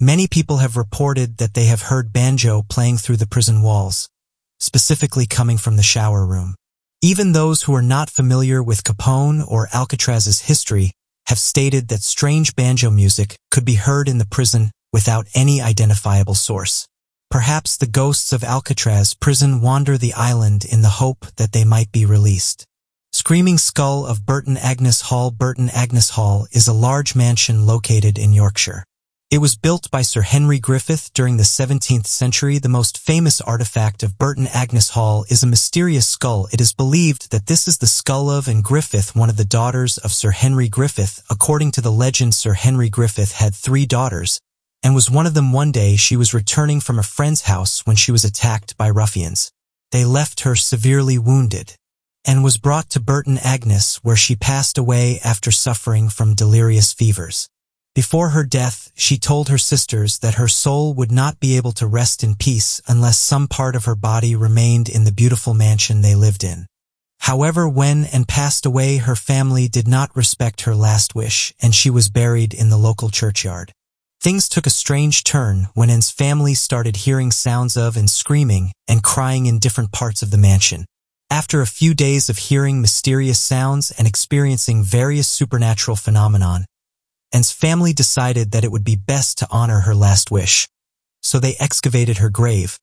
many people have reported that they have heard banjo playing through the prison walls, specifically coming from the shower room. Even those who are not familiar with Capone or Alcatraz's history have stated that strange banjo music could be heard in the prison without any identifiable source. Perhaps the ghosts of Alcatraz prison wander the island in the hope that they might be released. Screaming Skull of Burton Agnes Hall Burton Agnes Hall is a large mansion located in Yorkshire. It was built by Sir Henry Griffith during the 17th century. The most famous artifact of Burton Agnes Hall is a mysterious skull. It is believed that this is the skull of Anne Griffith, one of the daughters of Sir Henry Griffith. According to the legend, Sir Henry Griffith had three daughters, Anne was one of them one day she was returning from a friend's house when she was attacked by ruffians. They left her severely wounded, and was brought to Burton Agnes where she passed away after suffering from delirious fevers. Before her death, she told her sisters that her soul would not be able to rest in peace unless some part of her body remained in the beautiful mansion they lived in. However, when Anne passed away, her family did not respect her last wish, and she was buried in the local churchyard. Things took a strange turn when Anne's family started hearing sounds of Anne screaming and crying in different parts of the mansion. After a few days of hearing mysterious sounds and experiencing various supernatural phenomenon, Anne's family decided that it would be best to honor her last wish. So they excavated her grave,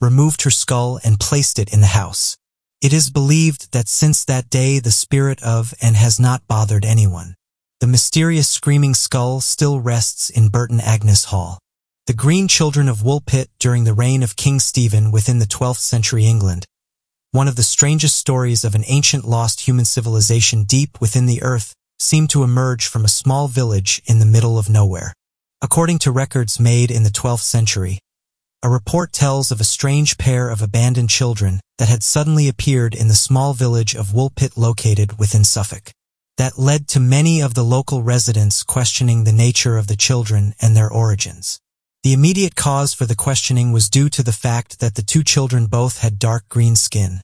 removed her skull, and placed it in the house. It is believed that since that day the spirit of Anne has not bothered anyone. The mysterious screaming skull still rests in Burton Agnes Hall. The Green Children of Woolpit during the reign of King Stephen within the 12th century England. One of the strangest stories of an ancient lost human civilization deep within the earth seemed to emerge from a small village in the middle of nowhere. According to records made in the 12th century, a report tells of a strange pair of abandoned children that had suddenly appeared in the small village of Woolpit located within Suffolk. That led to many of the local residents questioning the nature of the children and their origins. The immediate cause for the questioning was due to the fact that the two children both had dark green skin,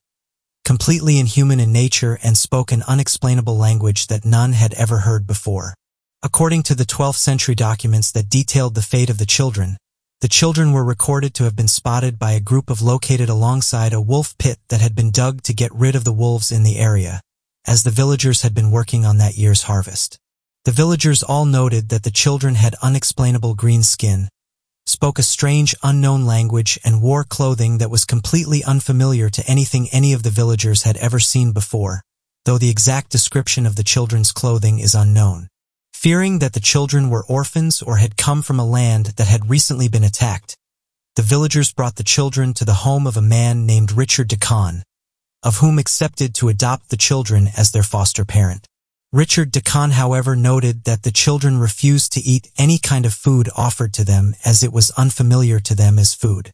completely inhuman in nature and spoke an unexplainable language that none had ever heard before. According to the 12th century documents that detailed the fate of the children, the children were recorded to have been spotted by a group of located alongside a wolf pit that had been dug to get rid of the wolves in the area, as the villagers had been working on that year's harvest. The villagers all noted that the children had unexplainable green skin, spoke a strange unknown language and wore clothing that was completely unfamiliar to anything any of the villagers had ever seen before, though the exact description of the children's clothing is unknown. Fearing that the children were orphans or had come from a land that had recently been attacked, the villagers brought the children to the home of a man named Richard DeCon, of whom accepted to adopt the children as their foster parent. Richard DeCon, however, noted that the children refused to eat any kind of food offered to them as it was unfamiliar to them as food.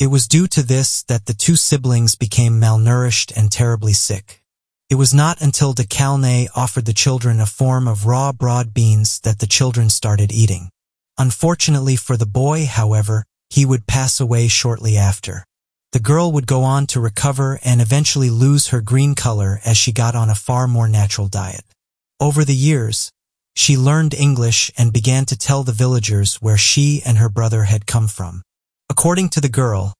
It was due to this that the two siblings became malnourished and terribly sick. It was not until de Calnay offered the children a form of raw broad beans that the children started eating. Unfortunately for the boy, however, he would pass away shortly after. The girl would go on to recover and eventually lose her green color as she got on a far more natural diet. Over the years, she learned English and began to tell the villagers where she and her brother had come from. According to the girl,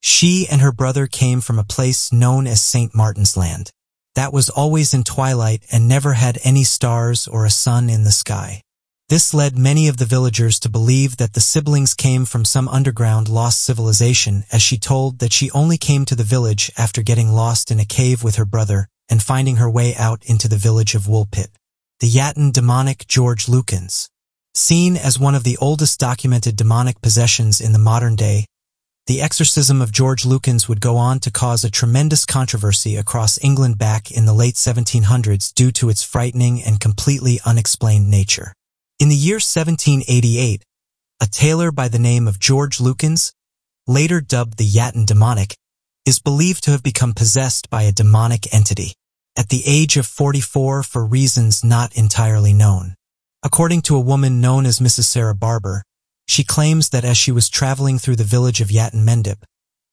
she and her brother came from a place known as St. Martin's Land. That was always in twilight and never had any stars or a sun in the sky. This led many of the villagers to believe that the siblings came from some underground lost civilization as she told that she only came to the village after getting lost in a cave with her brother and finding her way out into the village of Woolpit the Yatton demonic George Lukins. Seen as one of the oldest documented demonic possessions in the modern day, the exorcism of George Lukins would go on to cause a tremendous controversy across England back in the late 1700s due to its frightening and completely unexplained nature. In the year 1788, a tailor by the name of George Lukins later dubbed the Yatton demonic, is believed to have become possessed by a demonic entity at the age of 44 for reasons not entirely known. According to a woman known as Mrs. Sarah Barber, she claims that as she was traveling through the village of Yatton Mendip,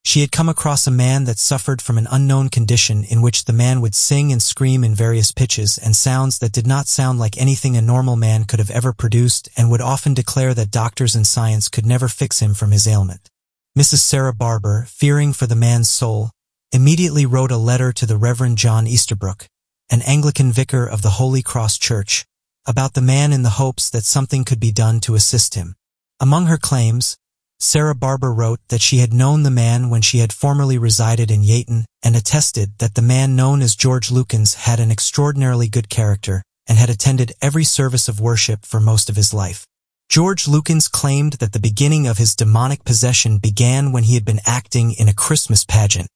she had come across a man that suffered from an unknown condition in which the man would sing and scream in various pitches and sounds that did not sound like anything a normal man could have ever produced and would often declare that doctors and science could never fix him from his ailment. Mrs. Sarah Barber, fearing for the man's soul, immediately wrote a letter to the Reverend John Easterbrook, an Anglican vicar of the Holy Cross Church, about the man in the hopes that something could be done to assist him. Among her claims, Sarah Barber wrote that she had known the man when she had formerly resided in Yatton and attested that the man known as George Lukins had an extraordinarily good character and had attended every service of worship for most of his life. George Lukins claimed that the beginning of his demonic possession began when he had been acting in a Christmas pageant,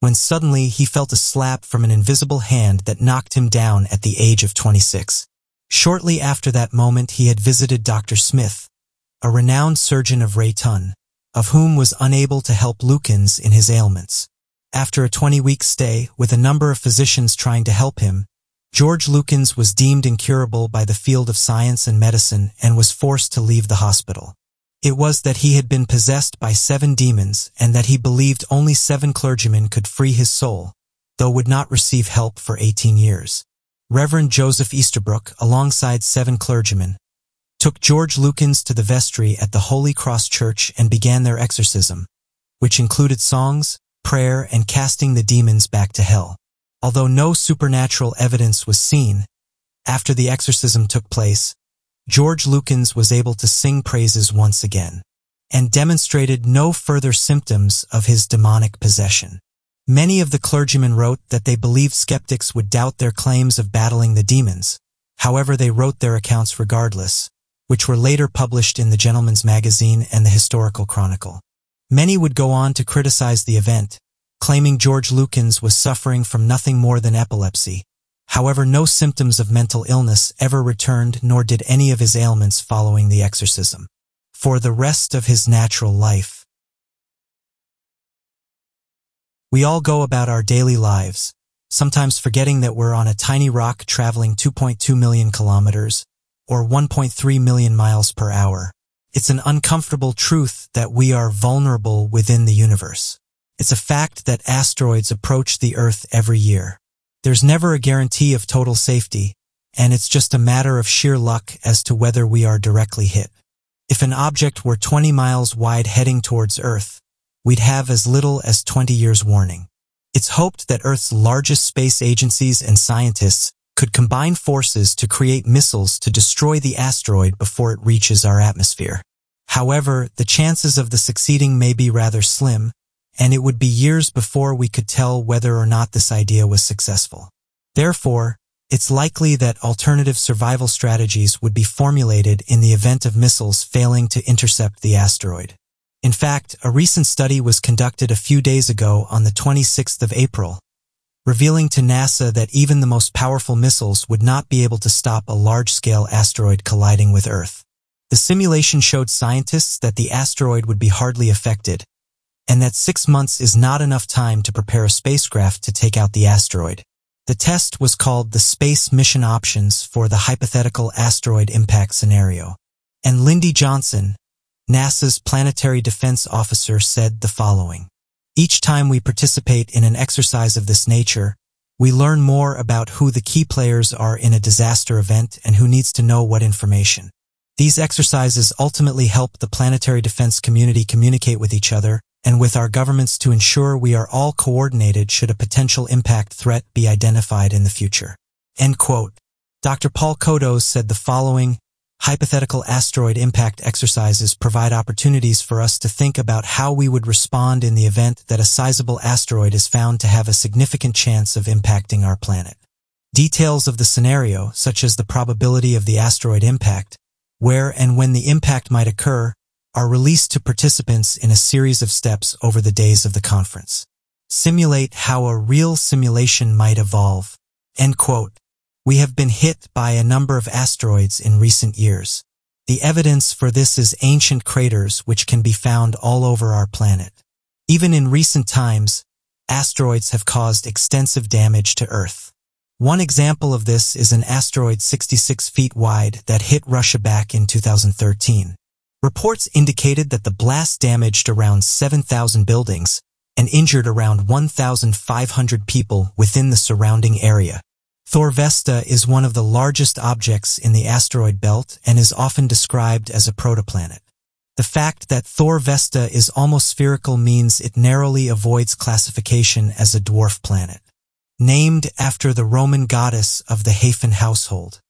when suddenly he felt a slap from an invisible hand that knocked him down at the age of 26. Shortly after that moment he had visited Dr. Smith, a renowned surgeon of Rayton, of whom was unable to help Lukins in his ailments. After a 20-week stay, with a number of physicians trying to help him, George Lukins was deemed incurable by the field of science and medicine and was forced to leave the hospital. It was that he had been possessed by seven demons and that he believed only seven clergymen could free his soul, though would not receive help for 18 years. Reverend Joseph Easterbrook, alongside seven clergymen, took George Lukins to the vestry at the Holy Cross Church and began their exorcism, which included songs, prayer, and casting the demons back to hell. Although no supernatural evidence was seen, after the exorcism took place, George Lukins was able to sing praises once again and demonstrated no further symptoms of his demonic possession. Many of the clergymen wrote that they believed skeptics would doubt their claims of battling the demons. However, they wrote their accounts regardless, which were later published in the Gentleman's Magazine and the Historical Chronicle. Many would go on to criticize the event, claiming George Lukins was suffering from nothing more than epilepsy. However, no symptoms of mental illness ever returned nor did any of his ailments following the exorcism. For the rest of his natural life. We all go about our daily lives, sometimes forgetting that we're on a tiny rock traveling 2.2 million kilometers, or 1.3 million miles per hour. It's an uncomfortable truth that we are vulnerable within the universe. It's a fact that asteroids approach the Earth every year. There's never a guarantee of total safety, and it's just a matter of sheer luck as to whether we are directly hit. If an object were 20 miles wide heading towards Earth, we'd have as little as 20 years warning. It's hoped that Earth's largest space agencies and scientists could combine forces to create missiles to destroy the asteroid before it reaches our atmosphere. However, the chances of the succeeding may be rather slim, and it would be years before we could tell whether or not this idea was successful. Therefore, it's likely that alternative survival strategies would be formulated in the event of missiles failing to intercept the asteroid. In fact, a recent study was conducted a few days ago on the 26th of April revealing to NASA that even the most powerful missiles would not be able to stop a large-scale asteroid colliding with Earth. The simulation showed scientists that the asteroid would be hardly affected, and that six months is not enough time to prepare a spacecraft to take out the asteroid. The test was called the Space Mission Options for the Hypothetical Asteroid Impact Scenario. And Lindley Johnson, NASA's planetary defense officer, said the following. Each time we participate in an exercise of this nature, we learn more about who the key players are in a disaster event and who needs to know what information. These exercises ultimately help the planetary defense community communicate with each other and with our governments to ensure we are all coordinated should a potential impact threat be identified in the future. End quote. Dr. Paul Chodas said the following Hypothetical asteroid impact exercises provide opportunities for us to think about how we would respond in the event that a sizable asteroid is found to have a significant chance of impacting our planet. Details of the scenario, such as the probability of the asteroid impact, where and when the impact might occur, are released to participants in a series of steps over the days of the conference. Simulate how a real simulation might evolve. End quote. We have been hit by a number of asteroids in recent years. The evidence for this is ancient craters which can be found all over our planet. Even in recent times, asteroids have caused extensive damage to Earth. One example of this is an asteroid 66 feet wide that hit Russia back in 2013. Reports indicated that the blast damaged around 7,000 buildings and injured around 1,500 people within the surrounding area. 4 Vesta is one of the largest objects in the asteroid belt and is often described as a protoplanet. The fact that 4 Vesta is almost spherical means it narrowly avoids classification as a dwarf planet. Named after the Roman goddess of the Hafen household,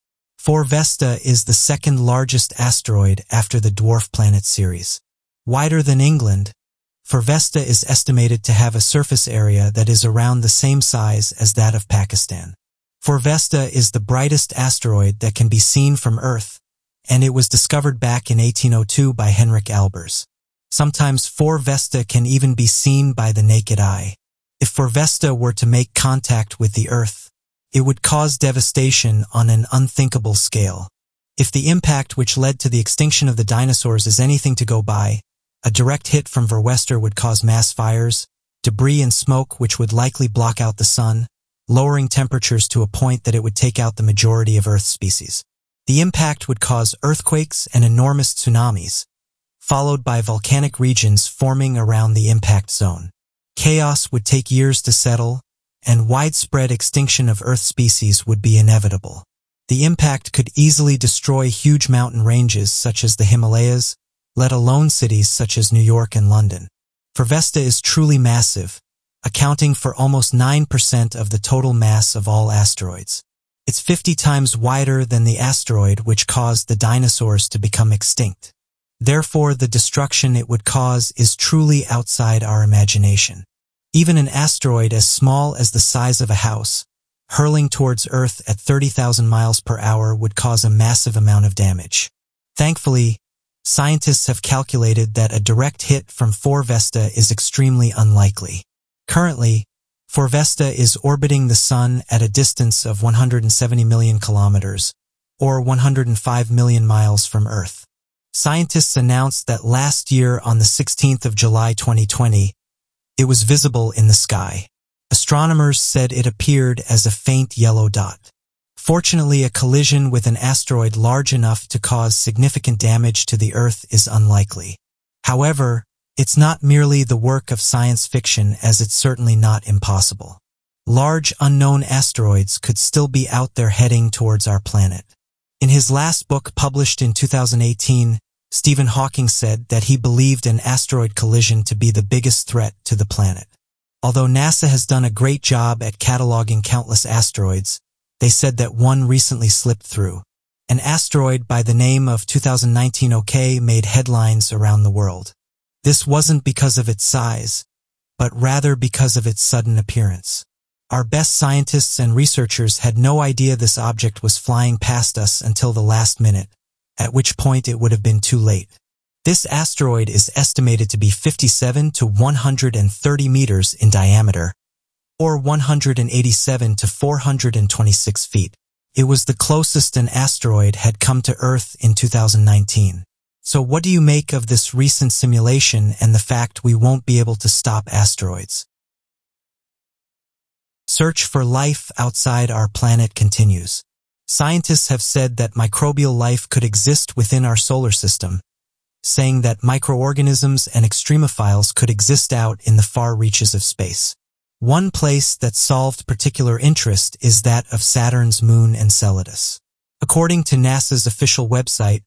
4 Vesta is the second largest asteroid after the dwarf planet Ceres. Wider than England, 4 Vesta is estimated to have a surface area that is around the same size as that of Pakistan. 4 Vesta is the brightest asteroid that can be seen from Earth, and it was discovered back in 1802 by Heinrich Olbers. Sometimes 4 Vesta can even be seen by the naked eye. If 4 Vesta were to make contact with the Earth, it would cause devastation on an unthinkable scale. If the impact which led to the extinction of the dinosaurs is anything to go by, a direct hit from 4 Vesta would cause mass fires, debris and smoke which would likely block out the sun, lowering temperatures to a point that it would take out the majority of Earth's species. The impact would cause earthquakes and enormous tsunamis, followed by volcanic regions forming around the impact zone. Chaos would take years to settle, and widespread extinction of Earth species would be inevitable. The impact could easily destroy huge mountain ranges such as the Himalayas, let alone cities such as New York and London. 4 Vesta is truly massive, accounting for almost 9% of the total mass of all asteroids. It's 50 times wider than the asteroid which caused the dinosaurs to become extinct. Therefore, the destruction it would cause is truly outside our imagination. Even an asteroid as small as the size of a house, hurling towards Earth at 30,000 miles per hour would cause a massive amount of damage. Thankfully, scientists have calculated that a direct hit from 4 Vesta is extremely unlikely. Currently, 4 Vesta is orbiting the Sun at a distance of 170 million kilometers, or 105 million miles from Earth. Scientists announced that last year on the 16th of July 2020, it was visible in the sky. Astronomers said it appeared as a faint yellow dot. Fortunately, a collision with an asteroid large enough to cause significant damage to the Earth is unlikely. However, it's not merely the work of science fiction as it's certainly not impossible. Large unknown asteroids could still be out there heading towards our planet. In his last book published in 2018, Stephen Hawking said that he believed an asteroid collision to be the biggest threat to the planet. Although NASA has done a great job at cataloging countless asteroids, they said that one recently slipped through. An asteroid by the name of 2019 OK made headlines around the world. This wasn't because of its size, but rather because of its sudden appearance. Our best scientists and researchers had no idea this object was flying past us until the last minute, at which point it would have been too late. This asteroid is estimated to be 57 to 130 meters in diameter, or 187 to 426 feet. It was the closest an asteroid had come to Earth in 2019. So what do you make of this recent simulation and the fact we won't be able to stop asteroids? Search for life outside our planet continues. Scientists have said that microbial life could exist within our solar system, saying that microorganisms and extremophiles could exist out in the far reaches of space. One place that solved particular interest is that of Saturn's moon Enceladus. According to NASA's official website,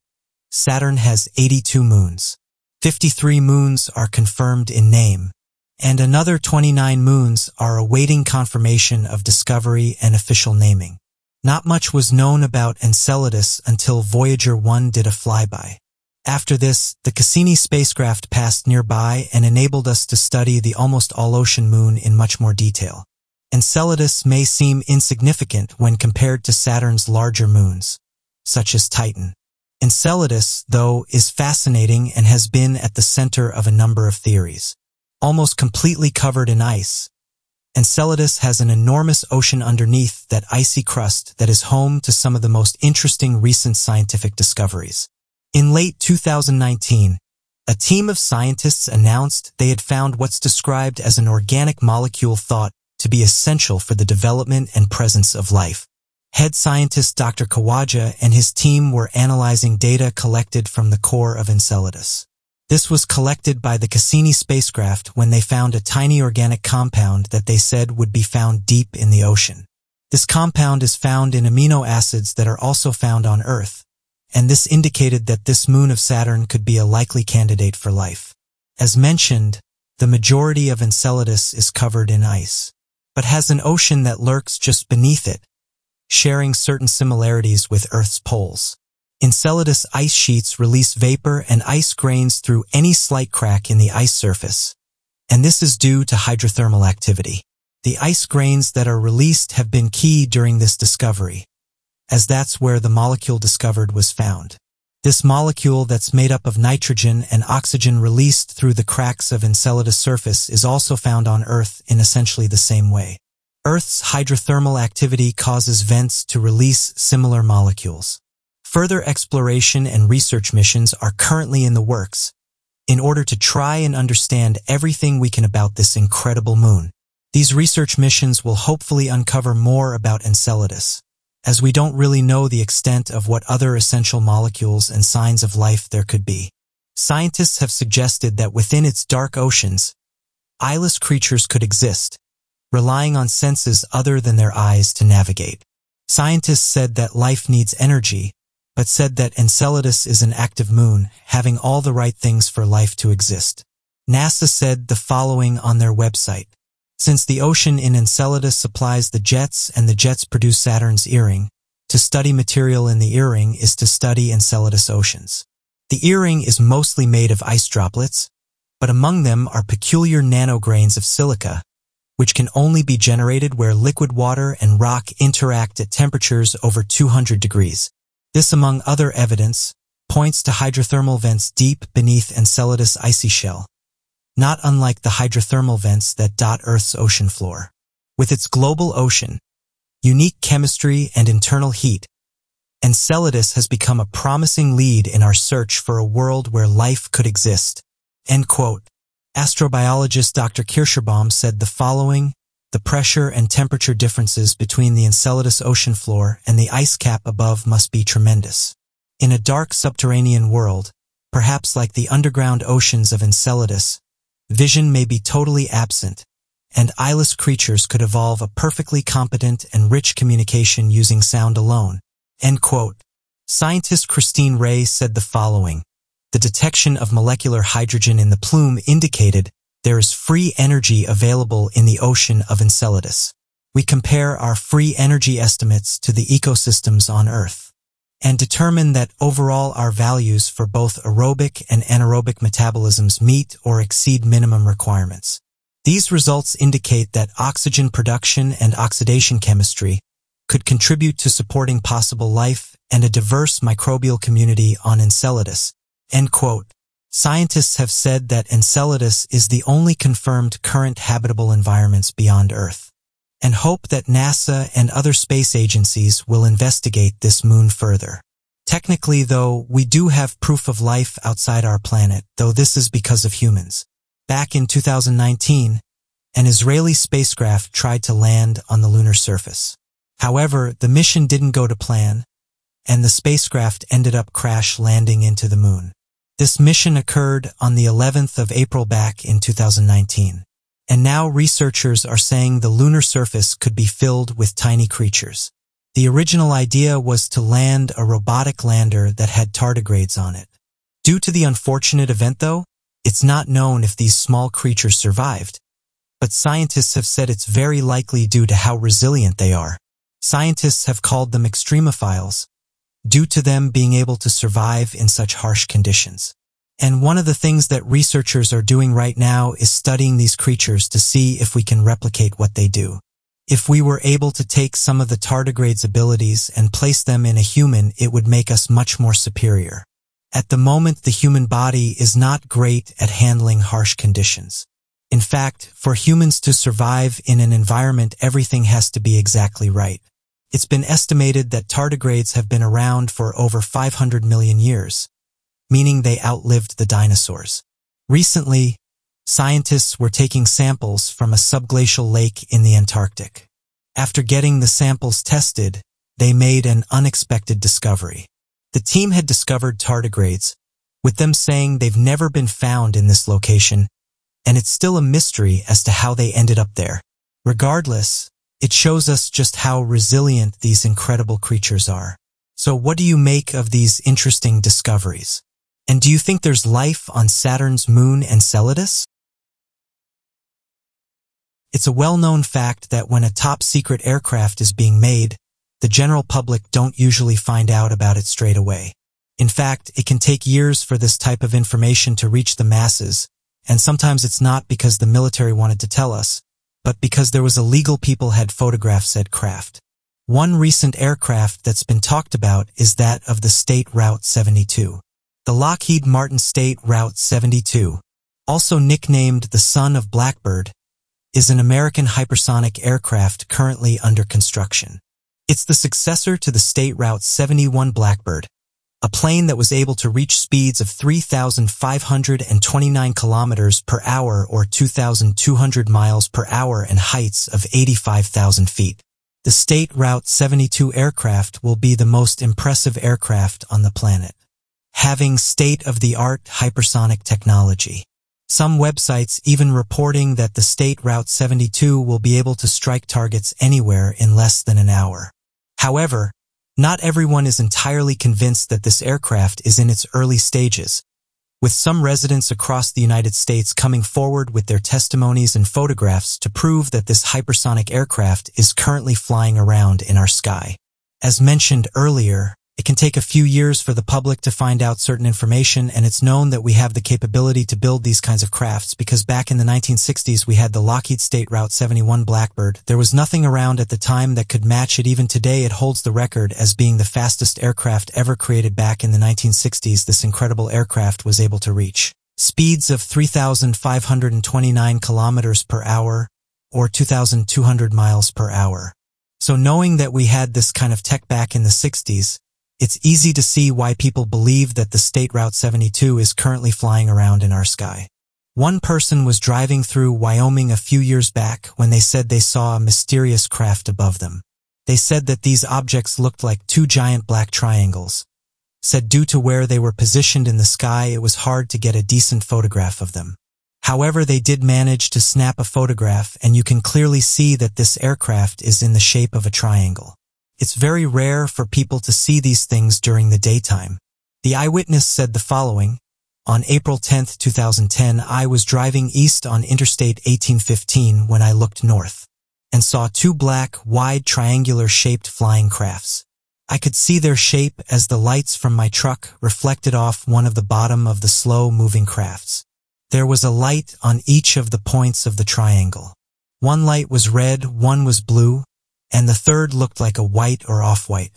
Saturn has 82 moons. 53 moons are confirmed in name, and another 29 moons are awaiting confirmation of discovery and official naming. Not much was known about Enceladus until Voyager 1 did a flyby. After this, the Cassini spacecraft passed nearby and enabled us to study the almost all-ocean moon in much more detail. Enceladus may seem insignificant when compared to Saturn's larger moons, such as Titan. Enceladus, though, is fascinating and has been at the center of a number of theories. Almost completely covered in ice, Enceladus has an enormous ocean underneath that icy crust that is home to some of the most interesting recent scientific discoveries. In late 2019, a team of scientists announced they had found what's described as an organic molecule thought to be essential for the development and presence of life. Head scientist Dr. Khawaja and his team were analyzing data collected from the core of Enceladus. This was collected by the Cassini spacecraft when they found a tiny organic compound that they said would be found deep in the ocean. This compound is found in amino acids that are also found on Earth, and this indicated that this moon of Saturn could be a likely candidate for life. As mentioned, the majority of Enceladus is covered in ice, but has an ocean that lurks just beneath it, sharing certain similarities with Earth's poles. Enceladus ice sheets release vapor and ice grains through any slight crack in the ice surface, and this is due to hydrothermal activity. The ice grains that are released have been key during this discovery, as that's where the molecule discovered was found. This molecule that's made up of nitrogen and oxygen released through the cracks of Enceladus surface is also found on Earth in essentially the same way. Earth's hydrothermal activity causes vents to release similar molecules. Further exploration and research missions are currently in the works in order to try and understand everything we can about this incredible moon. These research missions will hopefully uncover more about Enceladus, as we don't really know the extent of what other essential molecules and signs of life there could be. Scientists have suggested that within its dark oceans, eyeless creatures could exist, relying on senses other than their eyes to navigate. Scientists said that life needs energy, but said that Enceladus is an active moon, having all the right things for life to exist. NASA said the following on their website. Since the ocean in Enceladus supplies the jets and the jets produce Saturn's earring, to study material in the earring is to study Enceladus oceans. The earring is mostly made of ice droplets, but among them are peculiar nanograins of silica, which can only be generated where liquid water and rock interact at temperatures over 200 degrees. This, among other evidence, points to hydrothermal vents deep beneath Enceladus' icy shell not unlike the hydrothermal vents that dot Earth's ocean floor. With its global ocean, unique chemistry and internal heat, Enceladus has become a promising lead in our search for a world where life could exist. End quote. Astrobiologist Dr. Kershenbaum said the following, the pressure and temperature differences between the Enceladus ocean floor and the ice cap above must be tremendous. In a dark subterranean world, perhaps like the underground oceans of Enceladus, vision may be totally absent, and eyeless creatures could evolve a perfectly competent and rich communication using sound alone. End quote. Scientist Christine Ray said the following. The detection of molecular hydrogen in the plume indicated there is free energy available in the ocean of Enceladus. We compare our free energy estimates to the ecosystems on Earth and determine that overall our values for both aerobic and anaerobic metabolisms meet or exceed minimum requirements. These results indicate that oxygen production and oxidation chemistry could contribute to supporting possible life and a diverse microbial community on Enceladus. End quote. Scientists have said that Enceladus is the only confirmed current habitable environments beyond Earth and hope that NASA and other space agencies will investigate this moon further. Technically, though, we do have proof of life outside our planet, though this is because of humans. Back in 2019, an Israeli spacecraft tried to land on the lunar surface. However, the mission didn't go to plan, and the spacecraft ended up crash landing into the moon. This mission occurred on the 11th of April back in 2019. And now researchers are saying the lunar surface could be filled with tiny creatures. The original idea was to land a robotic lander that had tardigrades on it. Due to the unfortunate event though, it's not known if these small creatures survived, but scientists have said it's very likely due to how resilient they are. Scientists have called them extremophiles, due to them being able to survive in such harsh conditions. And one of the things that researchers are doing right now is studying these creatures to see if we can replicate what they do. If we were able to take some of the tardigrades' abilities and place them in a human, it would make us much more superior. At the moment, the human body is not great at handling harsh conditions. In fact, for humans to survive in an environment, everything has to be exactly right. It's been estimated that tardigrades have been around for over 500 million years, meaning they outlived the dinosaurs. Recently, scientists were taking samples from a subglacial lake in the Antarctic. After getting the samples tested, they made an unexpected discovery. The team had discovered tardigrades, with them saying they've never been found in this location, and it's still a mystery as to how they ended up there. Regardless, it shows us just how resilient these incredible creatures are. So what do you make of these interesting discoveries? And do you think there's life on Saturn's moon Enceladus? It's a well-known fact that when a top-secret aircraft is being made, the general public don't usually find out about it straight away. In fact, it can take years for this type of information to reach the masses, and sometimes it's not because the military wanted to tell us, but because there was illegal people had photographed said craft. One recent aircraft that's been talked about is that of the SR-72. The Lockheed Martin SR-72, also nicknamed the Son of Blackbird, is an American hypersonic aircraft currently under construction. It's the successor to the SR-71 Blackbird, a plane that was able to reach speeds of 3,529 kilometers per hour or 2,200 miles per hour and heights of 85,000 feet. The SR-72 aircraft will be the most impressive aircraft on the planet, having state-of-the-art hypersonic technology. Some websites even reporting that the SR-72 will be able to strike targets anywhere in less than an hour. However, not everyone is entirely convinced that this aircraft is in its early stages, with some residents across the United States coming forward with their testimonies and photographs to prove that this hypersonic aircraft is currently flying around in our sky. As mentioned earlier, it can take a few years for the public to find out certain information, and it's known that we have the capability to build these kinds of crafts because back in the 1960s we had the Lockheed SR-71 Blackbird. There was nothing around at the time that could match it. Even today it holds the record as being the fastest aircraft ever created back in the 1960s. This incredible aircraft was able to reach speeds of 3,529 kilometers per hour or 2,200 miles per hour. So knowing that we had this kind of tech back in the 60s, it's easy to see why people believe that the SR-72 is currently flying around in our sky. One person was driving through Wyoming a few years back when they said they saw a mysterious craft above them. They said that these objects looked like two giant black triangles. Said due to where they were positioned in the sky, it was hard to get a decent photograph of them. However, they did manage to snap a photograph and you can clearly see that this aircraft is in the shape of a triangle. It's very rare for people to see these things during the daytime. The eyewitness said the following, on April 10, 2010, I was driving east on Interstate 1815 when I looked north and saw two black, wide, triangular-shaped flying crafts. I could see their shape as the lights from my truck reflected off one of the bottom of the slow-moving crafts. There was a light on each of the points of the triangle. One light was red, one was blue, and the third looked like a white or off-white.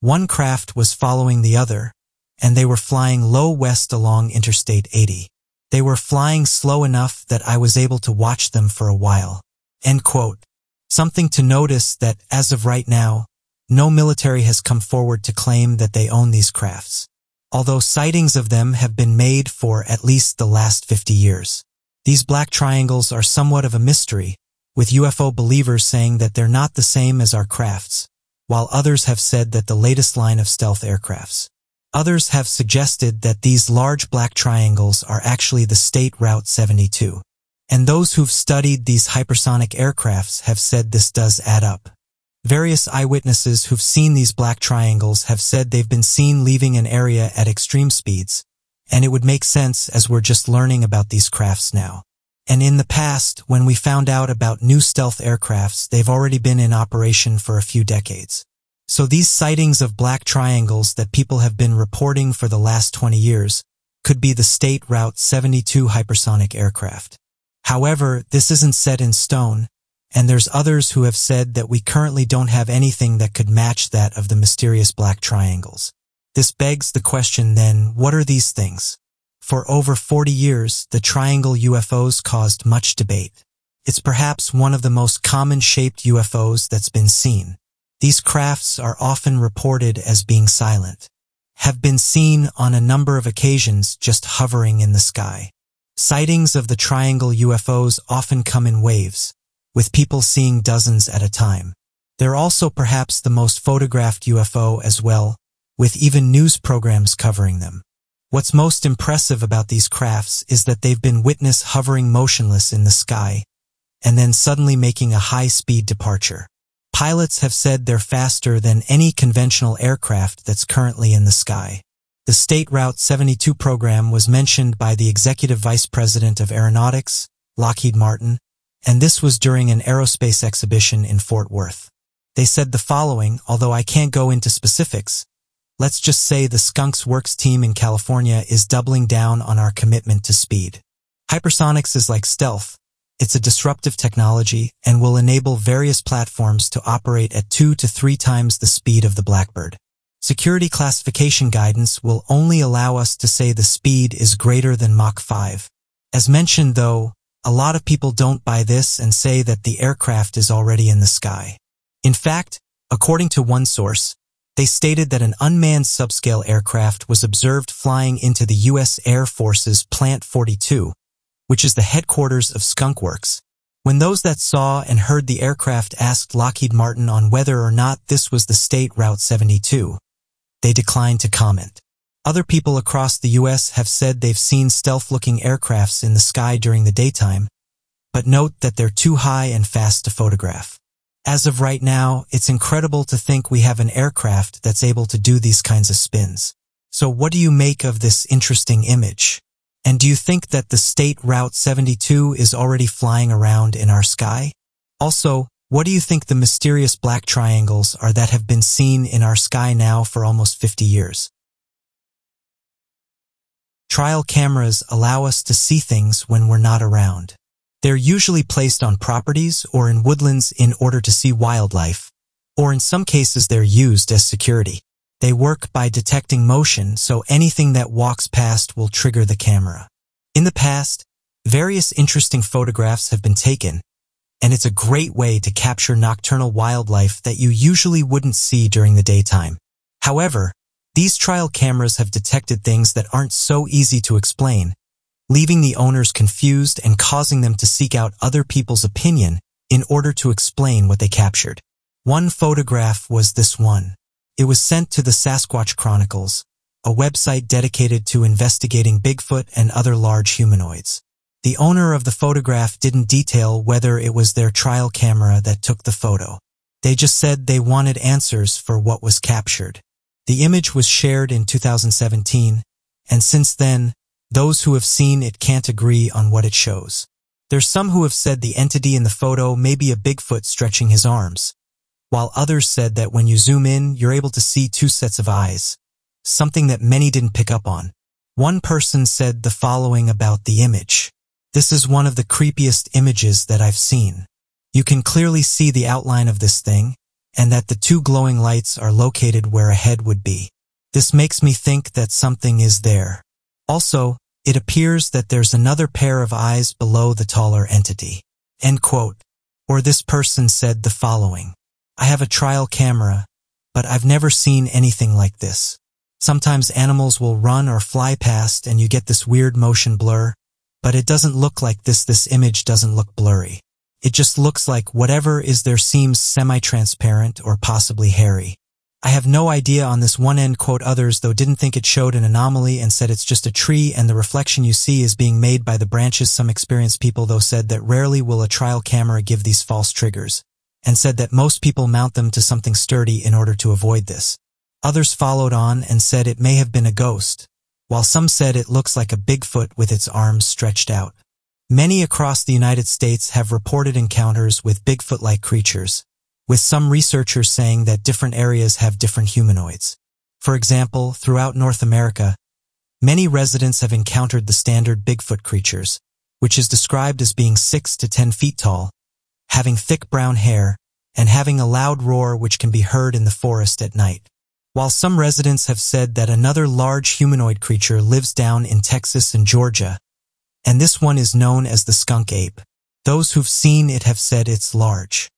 One craft was following the other, and they were flying low west along Interstate 80. They were flying slow enough that I was able to watch them for a while. End quote. Something to notice that, as of right now, no military has come forward to claim that they own these crafts, although sightings of them have been made for at least the last 50 years. These black triangles are somewhat of a mystery, with UFO believers saying that they're not the same as our crafts, while others have said that the latest line of stealth aircrafts. Others have suggested that these large black triangles are actually the SR-72. And those who've studied these hypersonic aircrafts have said this does add up. Various eyewitnesses who've seen these black triangles have said they've been seen leaving an area at extreme speeds, and it would make sense as we're just learning about these crafts now. And in the past, when we found out about new stealth aircrafts, they've already been in operation for a few decades. So these sightings of black triangles that people have been reporting for the last 20 years could be the SR-72 hypersonic aircraft. However, this isn't set in stone, and there's others who have said that we currently don't have anything that could match that of the mysterious black triangles. This begs the question then, what are these things? For over 40 years, the triangle UFOs caused much debate. It's perhaps one of the most common shaped UFOs that's been seen. These crafts are often reported as being silent. have been seen on a number of occasions just hovering in the sky. Sightings of the triangle UFOs often come in waves, with people seeing dozens at a time. They're also perhaps the most photographed UFO as well, with even news programs covering them. What's most impressive about these crafts is that they've been witnessed hovering motionless in the sky, and then suddenly making a high-speed departure. Pilots have said they're faster than any conventional aircraft that's currently in the sky. The SR-72 program was mentioned by the Executive Vice President of Aeronautics, Lockheed Martin, and this was during an aerospace exhibition in Fort Worth. They said the following, although I can't go into specifics. Let's just say the Skunks Works team in California is doubling down on our commitment to speed. Hypersonics is like stealth. It's a disruptive technology and will enable various platforms to operate at two to three times the speed of the Blackbird. Security classification guidance will only allow us to say the speed is greater than Mach 5. As mentioned though, a lot of people don't buy this and say that the aircraft is already in the sky. In fact, according to one source, they stated that an unmanned subscale aircraft was observed flying into the U.S. Air Force's Plant 42, which is the headquarters of Skunk Works. When those that saw and heard the aircraft asked Lockheed Martin on whether or not this was the SR-72, they declined to comment. Other people across the U.S. have said they've seen stealth-looking aircrafts in the sky during the daytime, but note that they're too high and fast to photograph. As of right now, it's incredible to think we have an aircraft that's able to do these kinds of spins. So what do you make of this interesting image? And do you think that the SR-72 is already flying around in our sky? Also, what do you think the mysterious black triangles are that have been seen in our sky now for almost 50 years? Trail cameras allow us to see things when we're not around. They're usually placed on properties or in woodlands in order to see wildlife, or in some cases they're used as security. They work by detecting motion, so anything that walks past will trigger the camera. In the past, various interesting photographs have been taken, and it's a great way to capture nocturnal wildlife that you usually wouldn't see during the daytime. However, these trail cameras have detected things that aren't so easy to explain, leaving the owners confused and causing them to seek out other people's opinion in order to explain what they captured. One photograph was this one. It was sent to the Sasquatch Chronicles, a website dedicated to investigating Bigfoot and other large humanoids. The owner of the photograph didn't detail whether it was their trail camera that took the photo. They just said they wanted answers for what was captured. The image was shared in 2017, and since then, those who have seen it can't agree on what it shows. There's some who have said the entity in the photo may be a Bigfoot stretching his arms, while others said that when you zoom in, you're able to see two sets of eyes, something that many didn't pick up on. One person said the following about the image. This is one of the creepiest images that I've seen. You can clearly see the outline of this thing, and that the two glowing lights are located where a head would be. This makes me think that something is there. Also, it appears that there's another pair of eyes below the taller entity. End quote. Or this person said the following. I have a trail camera, but I've never seen anything like this. Sometimes animals will run or fly past and you get this weird motion blur, but it doesn't look like this. This image doesn't look blurry. It just looks like whatever is there seems semi-transparent or possibly hairy. I have no idea on this one end quote others though didn't think it showed an anomaly and said it's just a tree and the reflection you see is being made by the branches some experienced people though said that rarely will a trail camera give these false triggers and said that most people mount them to something sturdy in order to avoid this. Others followed on and said it may have been a ghost, while some said it looks like a Bigfoot with its arms stretched out. Many across the United States have reported encounters with Bigfoot-like creatures, with some researchers saying that different areas have different humanoids. For example, throughout North America, many residents have encountered the standard Bigfoot creatures, which is described as being 6 to 10 feet tall, having thick brown hair, and having a loud roar which can be heard in the forest at night. While some residents have said that another large humanoid creature lives down in Texas and Georgia, and this one is known as the skunk ape. Those who've seen it have said it's large,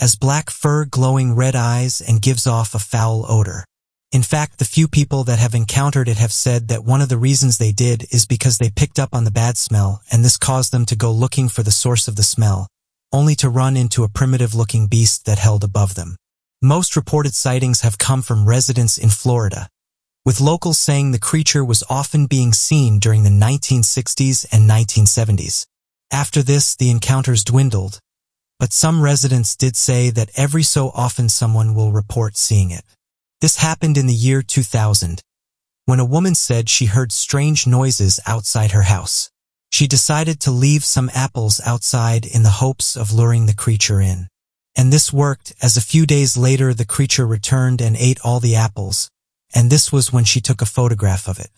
as black fur glowing red eyes and gives off a foul odor. In fact, the few people that have encountered it have said that one of the reasons they did is because they picked up on the bad smell and this caused them to go looking for the source of the smell, only to run into a primitive-looking beast that held above them. Most reported sightings have come from residents in Florida, with locals saying the creature was often being seen during the 1960s and 1970s. After this, the encounters dwindled, but some residents did say that every so often someone will report seeing it. This happened in the year 2000, when a woman said she heard strange noises outside her house. She decided to leave some apples outside in the hopes of luring the creature in. And this worked as a few days later the creature returned and ate all the apples, and this was when she took a photograph of it.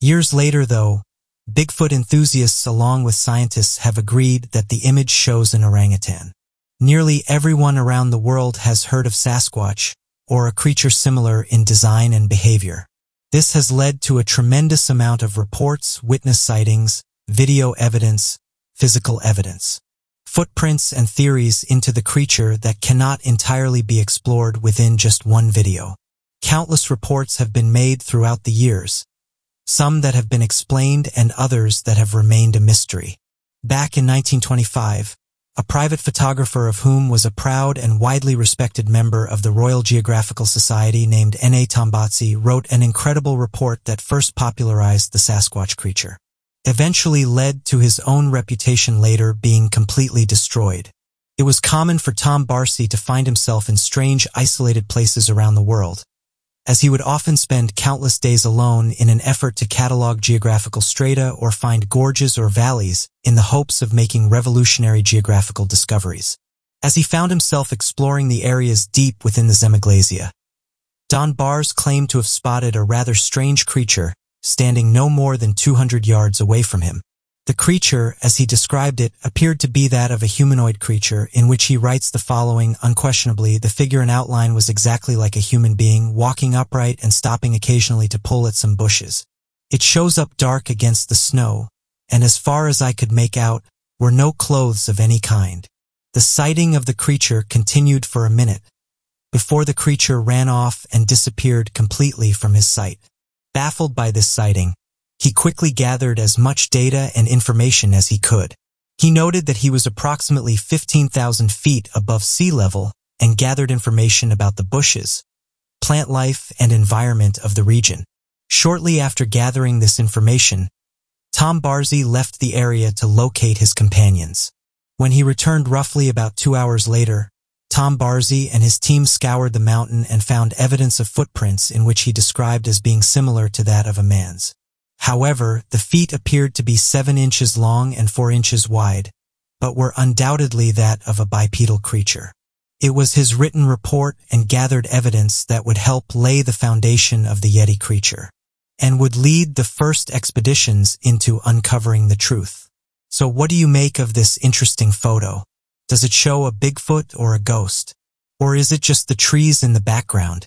Years later, though, Bigfoot enthusiasts along with scientists have agreed that the image shows an orangutan. Nearly everyone around the world has heard of Sasquatch, or a creature similar in design and behavior. This has led to a tremendous amount of reports, witness sightings, video evidence, physical evidence, footprints and theories into the creature that cannot entirely be explored within just one video. Countless reports have been made throughout the years, some that have been explained and others that have remained a mystery. Back in 1925, a private photographer of whom was a proud and widely respected member of the Royal Geographical Society named N.A. Tombazi wrote an incredible report that first popularized the Sasquatch creature. Eventually led to his own reputation later being completely destroyed. It was common for Tombazi to find himself in strange, isolated places around the world, as he would often spend countless days alone in an effort to catalog geographical strata or find gorges or valleys in the hopes of making revolutionary geographical discoveries. As he found himself exploring the areas deep within the Zemu Glacier, Don Bars claimed to have spotted a rather strange creature standing no more than 200 yards away from him. The creature, as he described it, appeared to be that of a humanoid creature, in which he writes the following, unquestionably, the figure in outline was exactly like a human being, walking upright and stopping occasionally to pull at some bushes. It shows up dark against the snow, and as far as I could make out, were no clothes of any kind. The sighting of the creature continued for a minute, before the creature ran off and disappeared completely from his sight. Baffled by this sighting, he quickly gathered as much data and information as he could. He noted that he was approximately 15,000 feet above sea level and gathered information about the bushes, plant life, and environment of the region. Shortly after gathering this information, Tombazi left the area to locate his companions. When he returned roughly about two hours later, Tombazi and his team scoured the mountain and found evidence of footprints in which he described as being similar to that of a man's. However, the feet appeared to be seven inches long and four inches wide, but were undoubtedly that of a bipedal creature. It was his written report and gathered evidence that would help lay the foundation of the Yeti creature, and would lead the first expeditions into uncovering the truth. So what do you make of this interesting photo? Does it show a Bigfoot or a ghost? Or is it just the trees in the background?